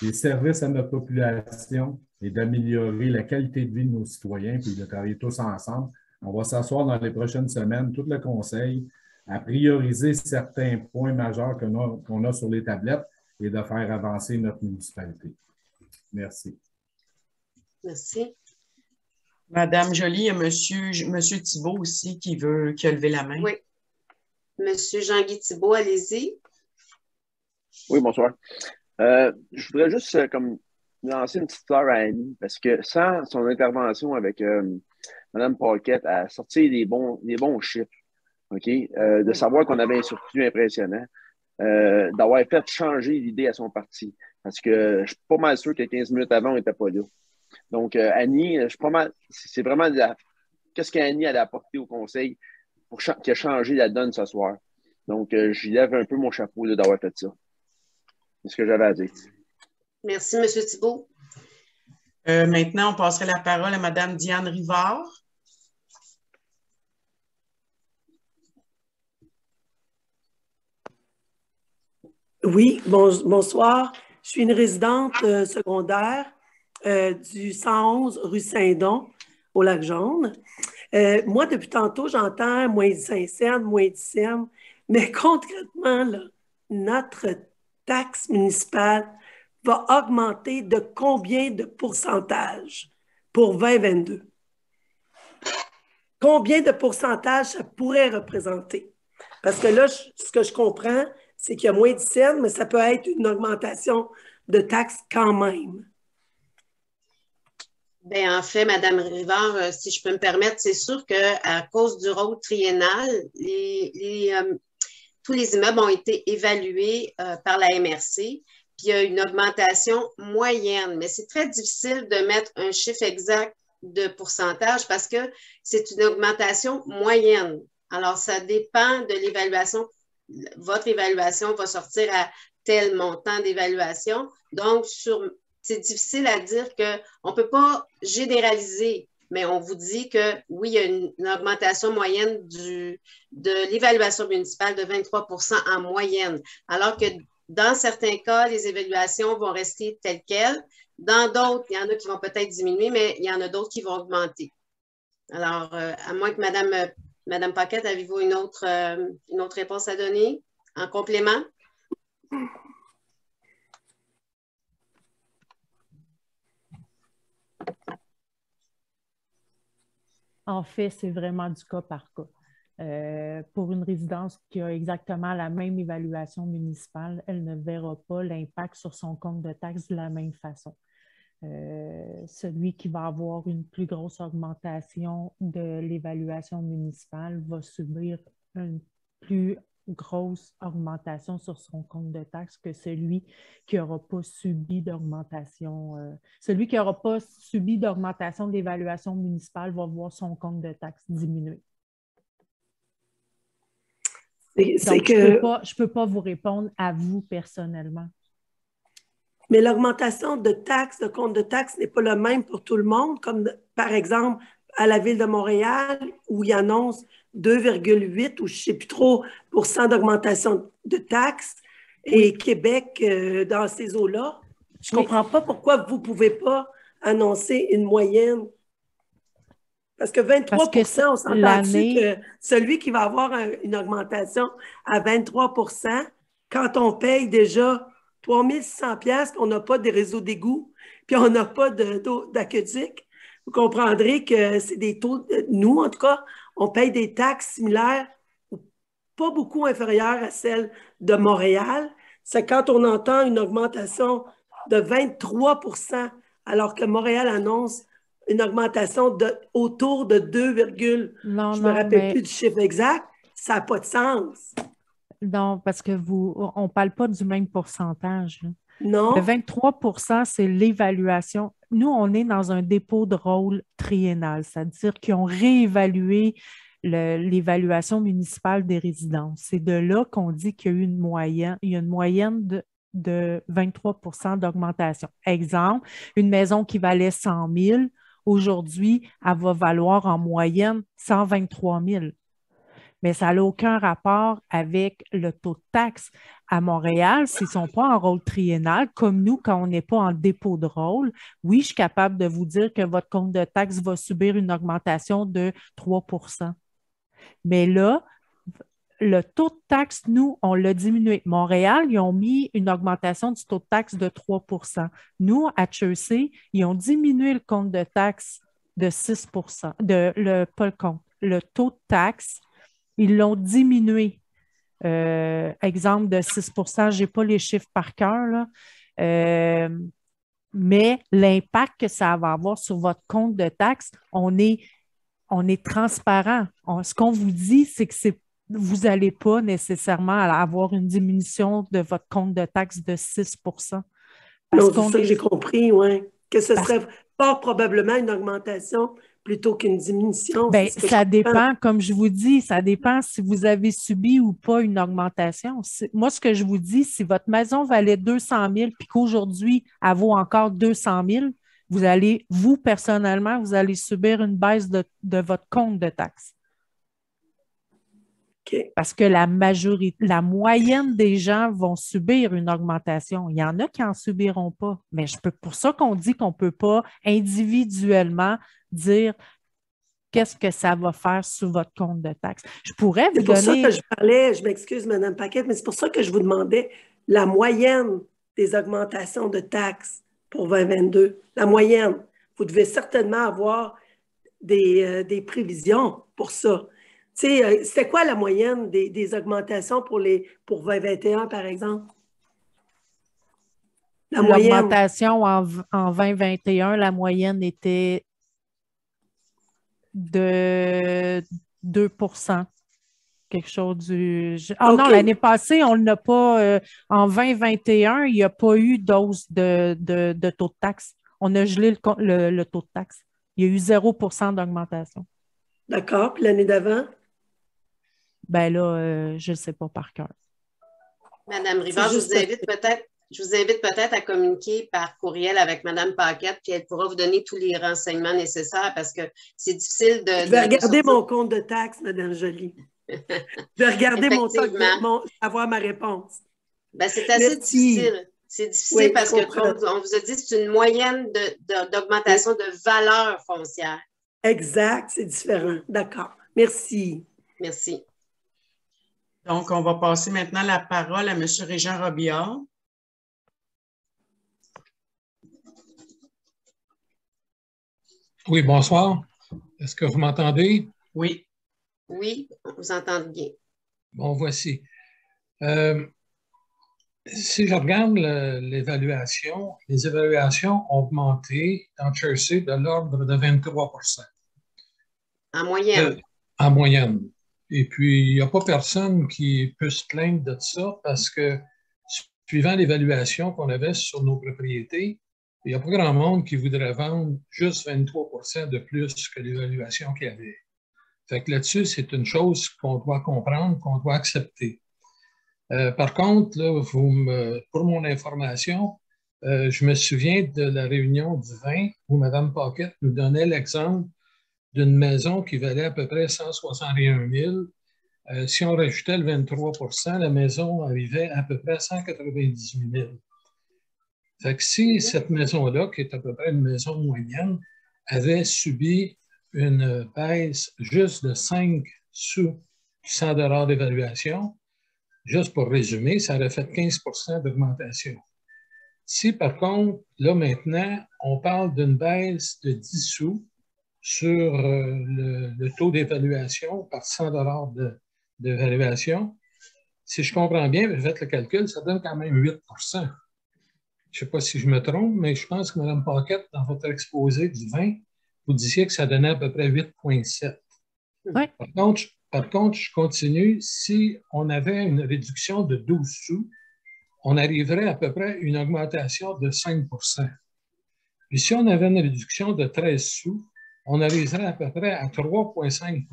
des services à notre population et d'améliorer la qualité de vie de nos citoyens, puis de travailler tous ensemble. On va s'asseoir dans les prochaines semaines, tout le conseil, à prioriser certains points majeurs qu'on a, a sur les tablettes et de faire avancer notre municipalité. Merci. Merci. Madame y a Monsieur, Monsieur Thibault aussi qui veut qui a levé la main. Oui. Monsieur Jean-Guy Thibault, allez-y. Oui, bonsoir. Euh, je voudrais juste euh, comme lancer une petite fleur à Annie, parce que sans son intervention avec euh, Mme Paquette à sortir des bons, des bons chiffres, OK, de savoir qu'on avait un surplus impressionnant, d'avoir fait changer l'idée à son parti. Parce que je suis pas mal sûr que 15 minutes avant, on n'était pas là. Donc, euh, Annie, je suis pas mal. C'est vraiment qu'est-ce qu'Annie a apporté au conseil pour qui a changé la donne ce soir? Donc, euh, je lève un peu mon chapeau d'avoir fait ça. C'est ce que j'avais à dire. Merci, M. Thibault. Euh, maintenant, on passerait la parole à Mme Diane Rivard. Oui, bonsoir. Je suis une résidente secondaire euh, du 111 rue Saint-Don au Lac-Jaune. Euh, moi, depuis tantôt, j'entends moins 5 cents, moins 10 cents, mais concrètement, notre taxe municipale va augmenter de combien de pourcentage pour 2022? Combien de pourcentage ça pourrait représenter? Parce que là, ce que je comprends, c'est qu'il y a moins de cents, mais ça peut être une augmentation de taxes quand même? Bien, en fait, Madame Rivard, euh, si je peux me permettre, c'est sûr qu'à cause du rôle triennal, euh, tous les immeubles ont été évalués euh, par la MRC, puis il y a une augmentation moyenne, mais c'est très difficile de mettre un chiffre exact de pourcentage parce que c'est une augmentation moyenne. Alors, ça dépend de l'évaluation. Votre évaluation va sortir à tel montant d'évaluation. Donc, c'est difficile à dire qu'on ne peut pas généraliser, mais on vous dit que oui, il y a une, augmentation moyenne de l'évaluation municipale de 23% en moyenne, alors que dans certains cas, les évaluations vont rester telles quelles. Dans d'autres, il y en a qui vont peut-être diminuer, mais il y en a d'autres qui vont augmenter. Alors, euh, à moins que Madame, Madame Paquette, avez-vous une euh, une autre réponse à donner en complément? En fait, c'est vraiment du cas par cas. Euh, pour une résidence qui a exactement la même évaluation municipale, elle ne verra pas l'impact sur son compte de taxes de la même façon. Euh, celui qui va avoir une plus grosse augmentation de l'évaluation municipale va subir une plus grosse augmentation sur son compte de taxes que celui qui n'aura pas subi d'augmentation. Euh, celui qui n'aura pas subi d'augmentation d'évaluation municipale va voir son compte de taxes diminuer. Que... Je ne peux, pas vous répondre à vous personnellement. Mais l'augmentation de taxes, de compte de taxes n'est pas le même pour tout le monde, comme par exemple à la ville de Montréal, où il annonce 2,8 ou je ne sais plus trop d'augmentation de taxes, et Québec euh, dans ces eaux-là. Je ne comprends pas pourquoi vous ne pouvez pas annoncer une moyenne. Parce que 23% on s'entend que celui qui va avoir une augmentation à 23% quand on paye déjà 3600 pièces qu'on n'a pas de réseau d'égout, puis on n'a pas d'aqueduc, vous comprendrez que c'est des taux, nous en tout cas, on paye des taxes similaires ou pas beaucoup inférieures à celles de Montréal. C'est quand on entend une augmentation de 23% alors que Montréal annonce une augmentation de autour de 2, je ne me rappelle plus du chiffre exact, ça n'a pas de sens. Non, parce que vous, on ne parle pas du même pourcentage. Non. Le 23% c'est l'évaluation. Nous, on est dans un dépôt de rôle triennal, c'est-à-dire qu'ils ont réévalué l'évaluation municipale des résidences. C'est de là qu'on dit qu'il y a eu une moyenne, il y a une moyenne de, de 23% d'augmentation. Exemple, une maison qui valait 100 000, aujourd'hui, elle va valoir en moyenne 123 000 mais ça n'a aucun rapport avec le taux de taxe. À Montréal, s'ils ne sont pas en rôle triennal, comme nous, quand on n'est pas en dépôt de rôle, oui, je suis capable de vous dire que votre compte de taxe va subir une augmentation de 3% Mais là, le taux de taxe, nous, on l'a diminué. Montréal, ils ont mis une augmentation du taux de taxe de 3% Nous, à HEC, ils ont diminué le compte de taxe de 6% de, le, pas le compte, le taux de taxe ils l'ont diminué. Euh, exemple de 6% je n'ai pas les chiffres par cœur, euh, mais l'impact que ça va avoir sur votre compte de taxes, on est, on est transparent. ce qu'on vous dit, c'est que vous n'allez pas nécessairement avoir une diminution de votre compte de taxes de 6 c'est ça que j'ai compris, oui. Que ce serait pas probablement une augmentation plutôt qu'une diminution? Bien, ça dépend, comme je vous dis, ça dépend si vous avez subi ou pas une augmentation. Moi, ce que je vous dis, si votre maison valait 200 000 puis qu'aujourd'hui, elle vaut encore 200 000, vous allez, vous, personnellement, vous allez subir une baisse de, votre compte de taxes. Parce que la majorité, la moyenne des gens vont subir une augmentation. Il y en a qui n'en subiront pas. Mais je peux, pour ça qu'on dit qu'on ne peut pas individuellement dire qu'est-ce que ça va faire sur votre compte de taxes. Je pourrais vous donner... C'est pour ça que je parlais, je m'excuse, Mme Paquette, mais c'est pour ça que je vous demandais la moyenne des augmentations de taxes pour 2022. La moyenne. Vous devez certainement avoir des, euh, des prévisions pour ça. Euh, c'était quoi la moyenne des, des, augmentations pour, les, pour 2021, par exemple? L'augmentation en, en 2021, la moyenne était de 2% quelque chose du. Ah non, l'année passée, on n'a pas. euh, en 2021, il n'y a pas eu d'hausse de, de, de taux de taxe. On a gelé le, co- le- le taux de taxe. Il y a eu 0% d'augmentation. D'accord. Puis l'année d'avant? Ben là, euh, je ne sais pas par cœur. Madame Rivard, je vous invite peut-être. Je vous invite peut-être à communiquer par courriel avec Madame Paquette, puis elle pourra vous donner tous les renseignements nécessaires parce que c'est difficile de. Je vais de- de regarder sortir- mon compte de taxes, Madame Jolie. Je vais regarder mon mon, avoir ma réponse. Ben, c'est assez Merci. difficile. C'est difficile Oui, parce je que comprends. comme on vous a dit, c'est une moyenne de- de- d'augmentation de, valeur foncière. Exact, c'est différent. D'accord. Merci. Merci. Donc, on va passer maintenant la parole à M. Régent Robillard. Oui, bonsoir. Est-ce que vous m'entendez? Oui. Oui, on vous entend bien. Bon, voici. Euh, si je regarde le- l'évaluation, les évaluations ont augmenté dans Jersey de l'ordre de 23% En moyenne. Euh, en moyenne. Et puis, il n'y a pas personne qui peut se plaindre de ça parce que, suivant l'évaluation qu'on avait sur nos propriétés, il n'y a pas grand monde qui voudrait vendre juste 23% de plus que l'évaluation qu'il y avait. Fait que là-dessus, c'est une chose qu'on doit comprendre, qu'on doit accepter. Euh, par contre, pour mon information, euh, je me souviens de la réunion du 20 où Mme Paquette nous donnait l'exemple d'une maison qui valait à peu près 161 000. Euh, si on rajoutait le 23% la maison arrivait à peu près à 198 000. Fait si cette maison-là, qui est à peu près une maison moyenne, avait subi une baisse juste de 5 sous 100 d'évaluation, juste pour résumer, ça aurait fait 15% d'augmentation. Si par contre, là maintenant, on parle d'une baisse de 10 sous sur euh, le, le taux d'évaluation par 100 de- d'évaluation, si je comprends bien, faites le calcul, ça donne quand même 8% Je ne sais pas si je me trompe, mais je pense que Mme Paquette, dans votre exposé du 20, vous disiez que ça donnait à peu près 8,7. Par contre, je- par contre, je continue. Si on avait une réduction de 12 sous, on arriverait à peu près à une augmentation de 5% Puis si on avait une réduction de 13 sous, on arriverait à peu près à 3,5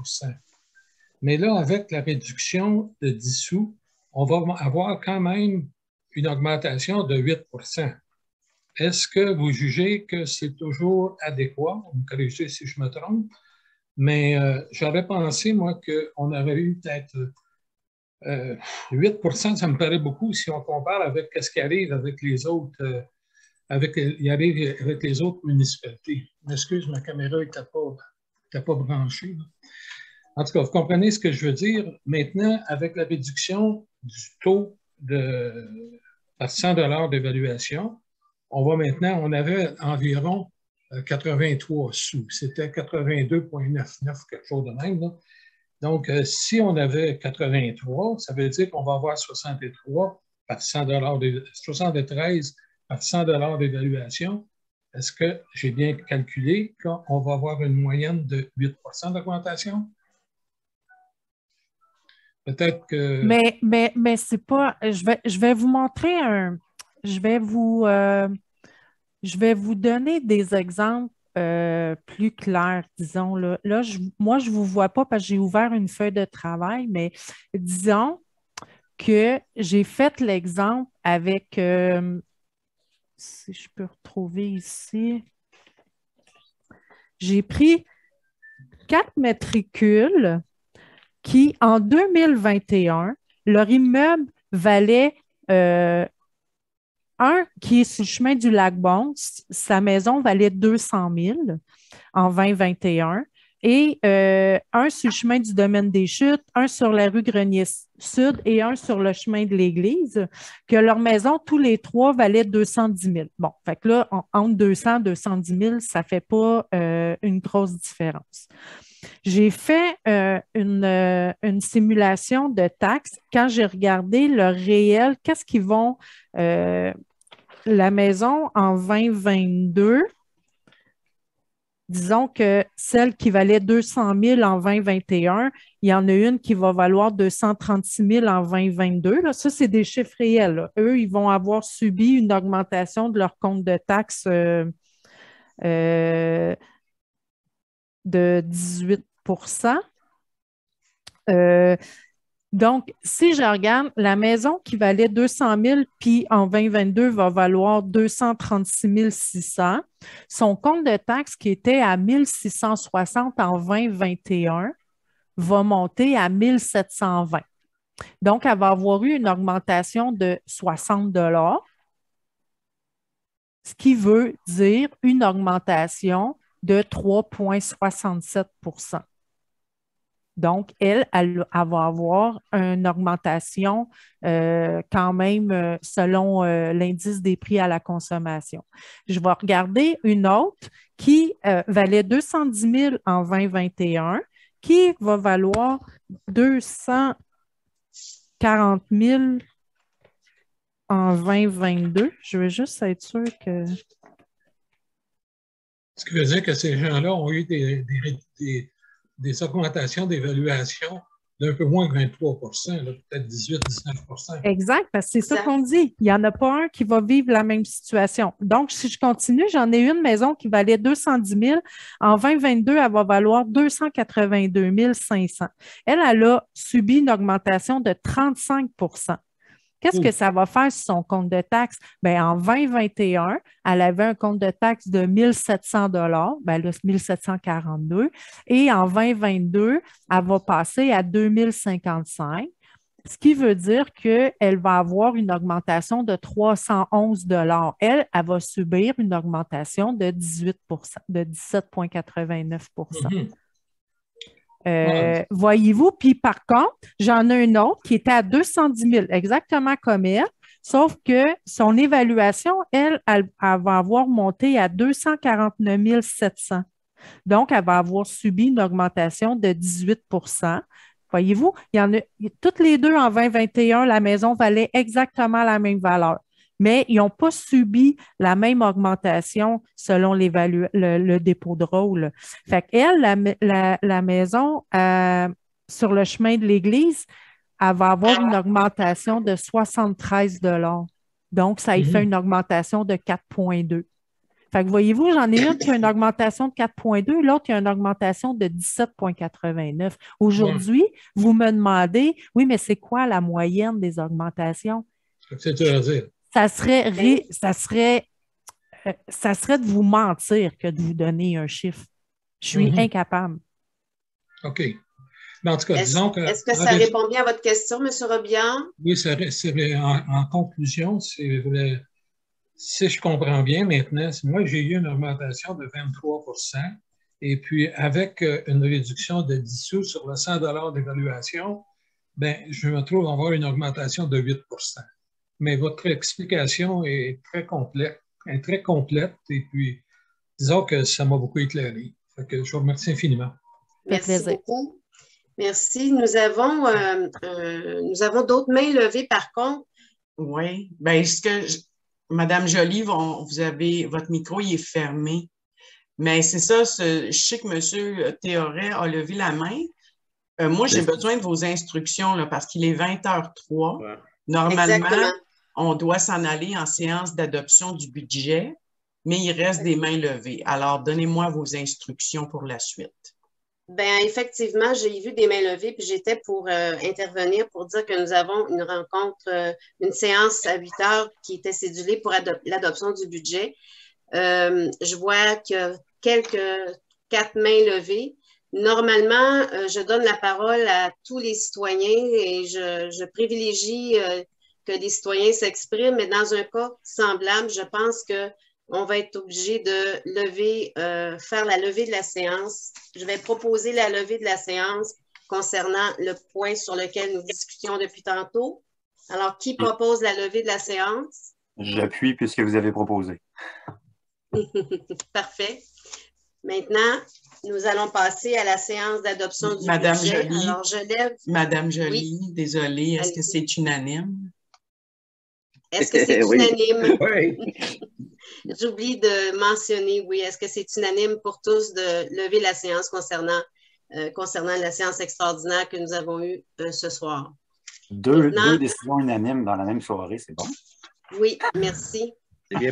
Mais là, avec la réduction de 10 sous, on va avoir quand même une augmentation de 8 Est-ce que vous jugez que c'est toujours adéquat? Vous me corrigez si je me trompe. Mais euh, j'aurais pensé, moi, qu'on aurait eu peut-être euh, 8% ça me paraît beaucoup si on compare avec ce qui arrive avec les autres, euh, avec, les autres municipalités. M'excuse, ma caméra n'était pas, pas branchée. En tout cas, vous comprenez ce que je veux dire. Maintenant, avec la réduction du taux de, par 100 d'évaluation, on va maintenant, on avait environ euh, 83 sous. C'était 82,99, quelque chose de même. Donc, euh, si on avait 83, ça veut dire qu'on va avoir 63 par 100 d'é- 73 par 100 d'évaluation. Est-ce que j'ai bien calculé qu'on va avoir une moyenne de 8% d'augmentation? Peut-être que... Mais, mais, mais c'est pas. Je vais, je vais vous montrer un. Je vais vous, euh, je vais vous donner des exemples euh, plus clairs, disons. Là, Là, je- moi, je ne vous vois pas parce que j'ai ouvert une feuille de travail, mais disons que j'ai fait l'exemple avec. euh, si je peux retrouver ici. J'ai pris quatre matricules qui, en 2021, leur immeuble valait euh, un qui est sur le chemin du lac Bon, sa maison valait 200 000 en 2021 et euh, un sur le chemin du domaine des chutes, un sur la rue Grenier Sud et un sur le chemin de l'église, que leur maison, tous les trois, valaient 210 000. Bon, fait que là, en- entre 200 et 210 000, ça ne fait pas euh, une grosse différence. J'ai fait euh, une, simulation de taxes quand j'ai regardé le réel, qu'est-ce qu'ils vont, la maison en 2022, disons que celle qui valait 200 000 en 2021, il y en a une qui va valoir 236 000 en 2022. Là, ça, c'est des chiffres réels. Eux, ils vont avoir subi une augmentation de leur compte de taxes euh, euh, de 18 euh, donc, si je regarde, la maison qui valait 200 000, puis en 2022 va valoir 236 600, son compte de taxes qui était à 1660 en 2021 va monter à 1720. Donc, elle va avoir eu une augmentation de 60 ce qui veut dire une augmentation de 3,67 donc, elle, elle, va avoir une augmentation euh, quand même euh, selon euh, l'indice des prix à la consommation. Je vais regarder une autre qui valait 210 000 en 2021, qui va valoir 240 000 en 2022. Je veux juste être sûr que... Ce qui veut dire que ces gens-là ont eu des, des augmentations d'évaluation d'un peu moins que 23% peut-être 18-19% Exact, parce que c'est ça qu'on dit. Il n'y en a pas un qui va vivre la même situation. Donc, si je continue, j'en ai une maison qui valait 210 000. En 2022, elle va valoir 282 500. Elle, elle a subi une augmentation de 35 Qu'est-ce que ça va faire sur son compte de taxes? Bien, en 2021, elle avait un compte de taxes de 1700 dollars, ben là, 1742. Et en 2022, elle va passer à 2055 ce qui veut dire qu'elle va avoir une augmentation de 311 Elle, elle va subir une augmentation de 18 de 17,89 euh, voyez-vous? Puis par contre, j'en ai une autre qui était à 210 000, exactement comme elle, sauf que son évaluation, elle, elle, va avoir monté à 249 700. Donc, elle va avoir subi une augmentation de 18% Voyez-vous, il y en a toutes les deux en 2021, la maison valait exactement la même valeur mais ils n'ont pas subi la même augmentation selon le, le, dépôt de rôle. Fait qu'elle, la, la, maison euh, sur le chemin de l'église, elle va avoir une augmentation de 73 Donc, ça y fait mhm. une augmentation de 4,2 fait que voyez-vous, j'en ai une qui a une augmentation de 4,2, l'autre qui a une augmentation de 17,89. Aujourd'hui, vous me demandez, oui, mais c'est quoi la moyenne des augmentations? C'est à dire ça serait, ça serait, euh, ça serait de vous mentir que de vous donner un chiffre. Je suis mhm. incapable. OK. en tout cas, disons que. Est-ce que ça répond bien à votre question, M. Robian? Oui, ça, en, en, conclusion, si je comprends bien maintenant, moi, j'ai eu une augmentation de 23% et puis avec euh, une réduction de 10 sous sur le 100 d'évaluation, ben, je me trouve à avoir une augmentation de 8 mais votre explication est très complète, est très complète et puis disons que ça m'a beaucoup éclairé. que je vous remercie infiniment. Merci beaucoup. Merci. Nous avons, euh, euh, nous avons d'autres mains levées par contre. Oui. Bien, ce que Madame Jolie, vous avez votre micro il est fermé. Mais c'est ça, je sais que M. Théoret a levé la main. Euh, moi, j'ai besoin de vos instructions là, parce qu'il est 20h03. Normalement, on doit s'en aller en séance d'adoption du budget, mais il reste des mains levées. Alors, donnez-moi vos instructions pour la suite. Bien, effectivement, j'ai vu des mains levées, puis j'étais pour euh, intervenir pour dire que nous avons une rencontre, euh, une séance à 8 heures qui était cédulée pour l'adoption du budget. Euh, je vois que quelques quatre mains levées. Normalement, je donne la parole à tous les citoyens et je, je privilégie que les citoyens s'expriment, mais dans un cas semblable, je pense qu'on va être obligé de lever, euh, faire la levée de la séance. Je vais proposer la levée de la séance concernant le point sur lequel nous discutions depuis tantôt. Alors, qui propose la levée de la séance? J'appuie puisque vous avez proposé. Parfait. Maintenant, nous allons passer à la séance d'adoption du Madame budget. Jolie, Alors, je lève. Madame Jolie, désolée, est-ce que c'est unanime? Est-ce que c'est Oui. unanime? Oui. J'oublie de mentionner, oui, est-ce que c'est unanime pour tous de lever la séance concernant, euh, concernant la séance extraordinaire que nous avons eue euh, ce soir? Deux décisions unanimes dans la même soirée, c'est bon? Oui, merci. C'est bien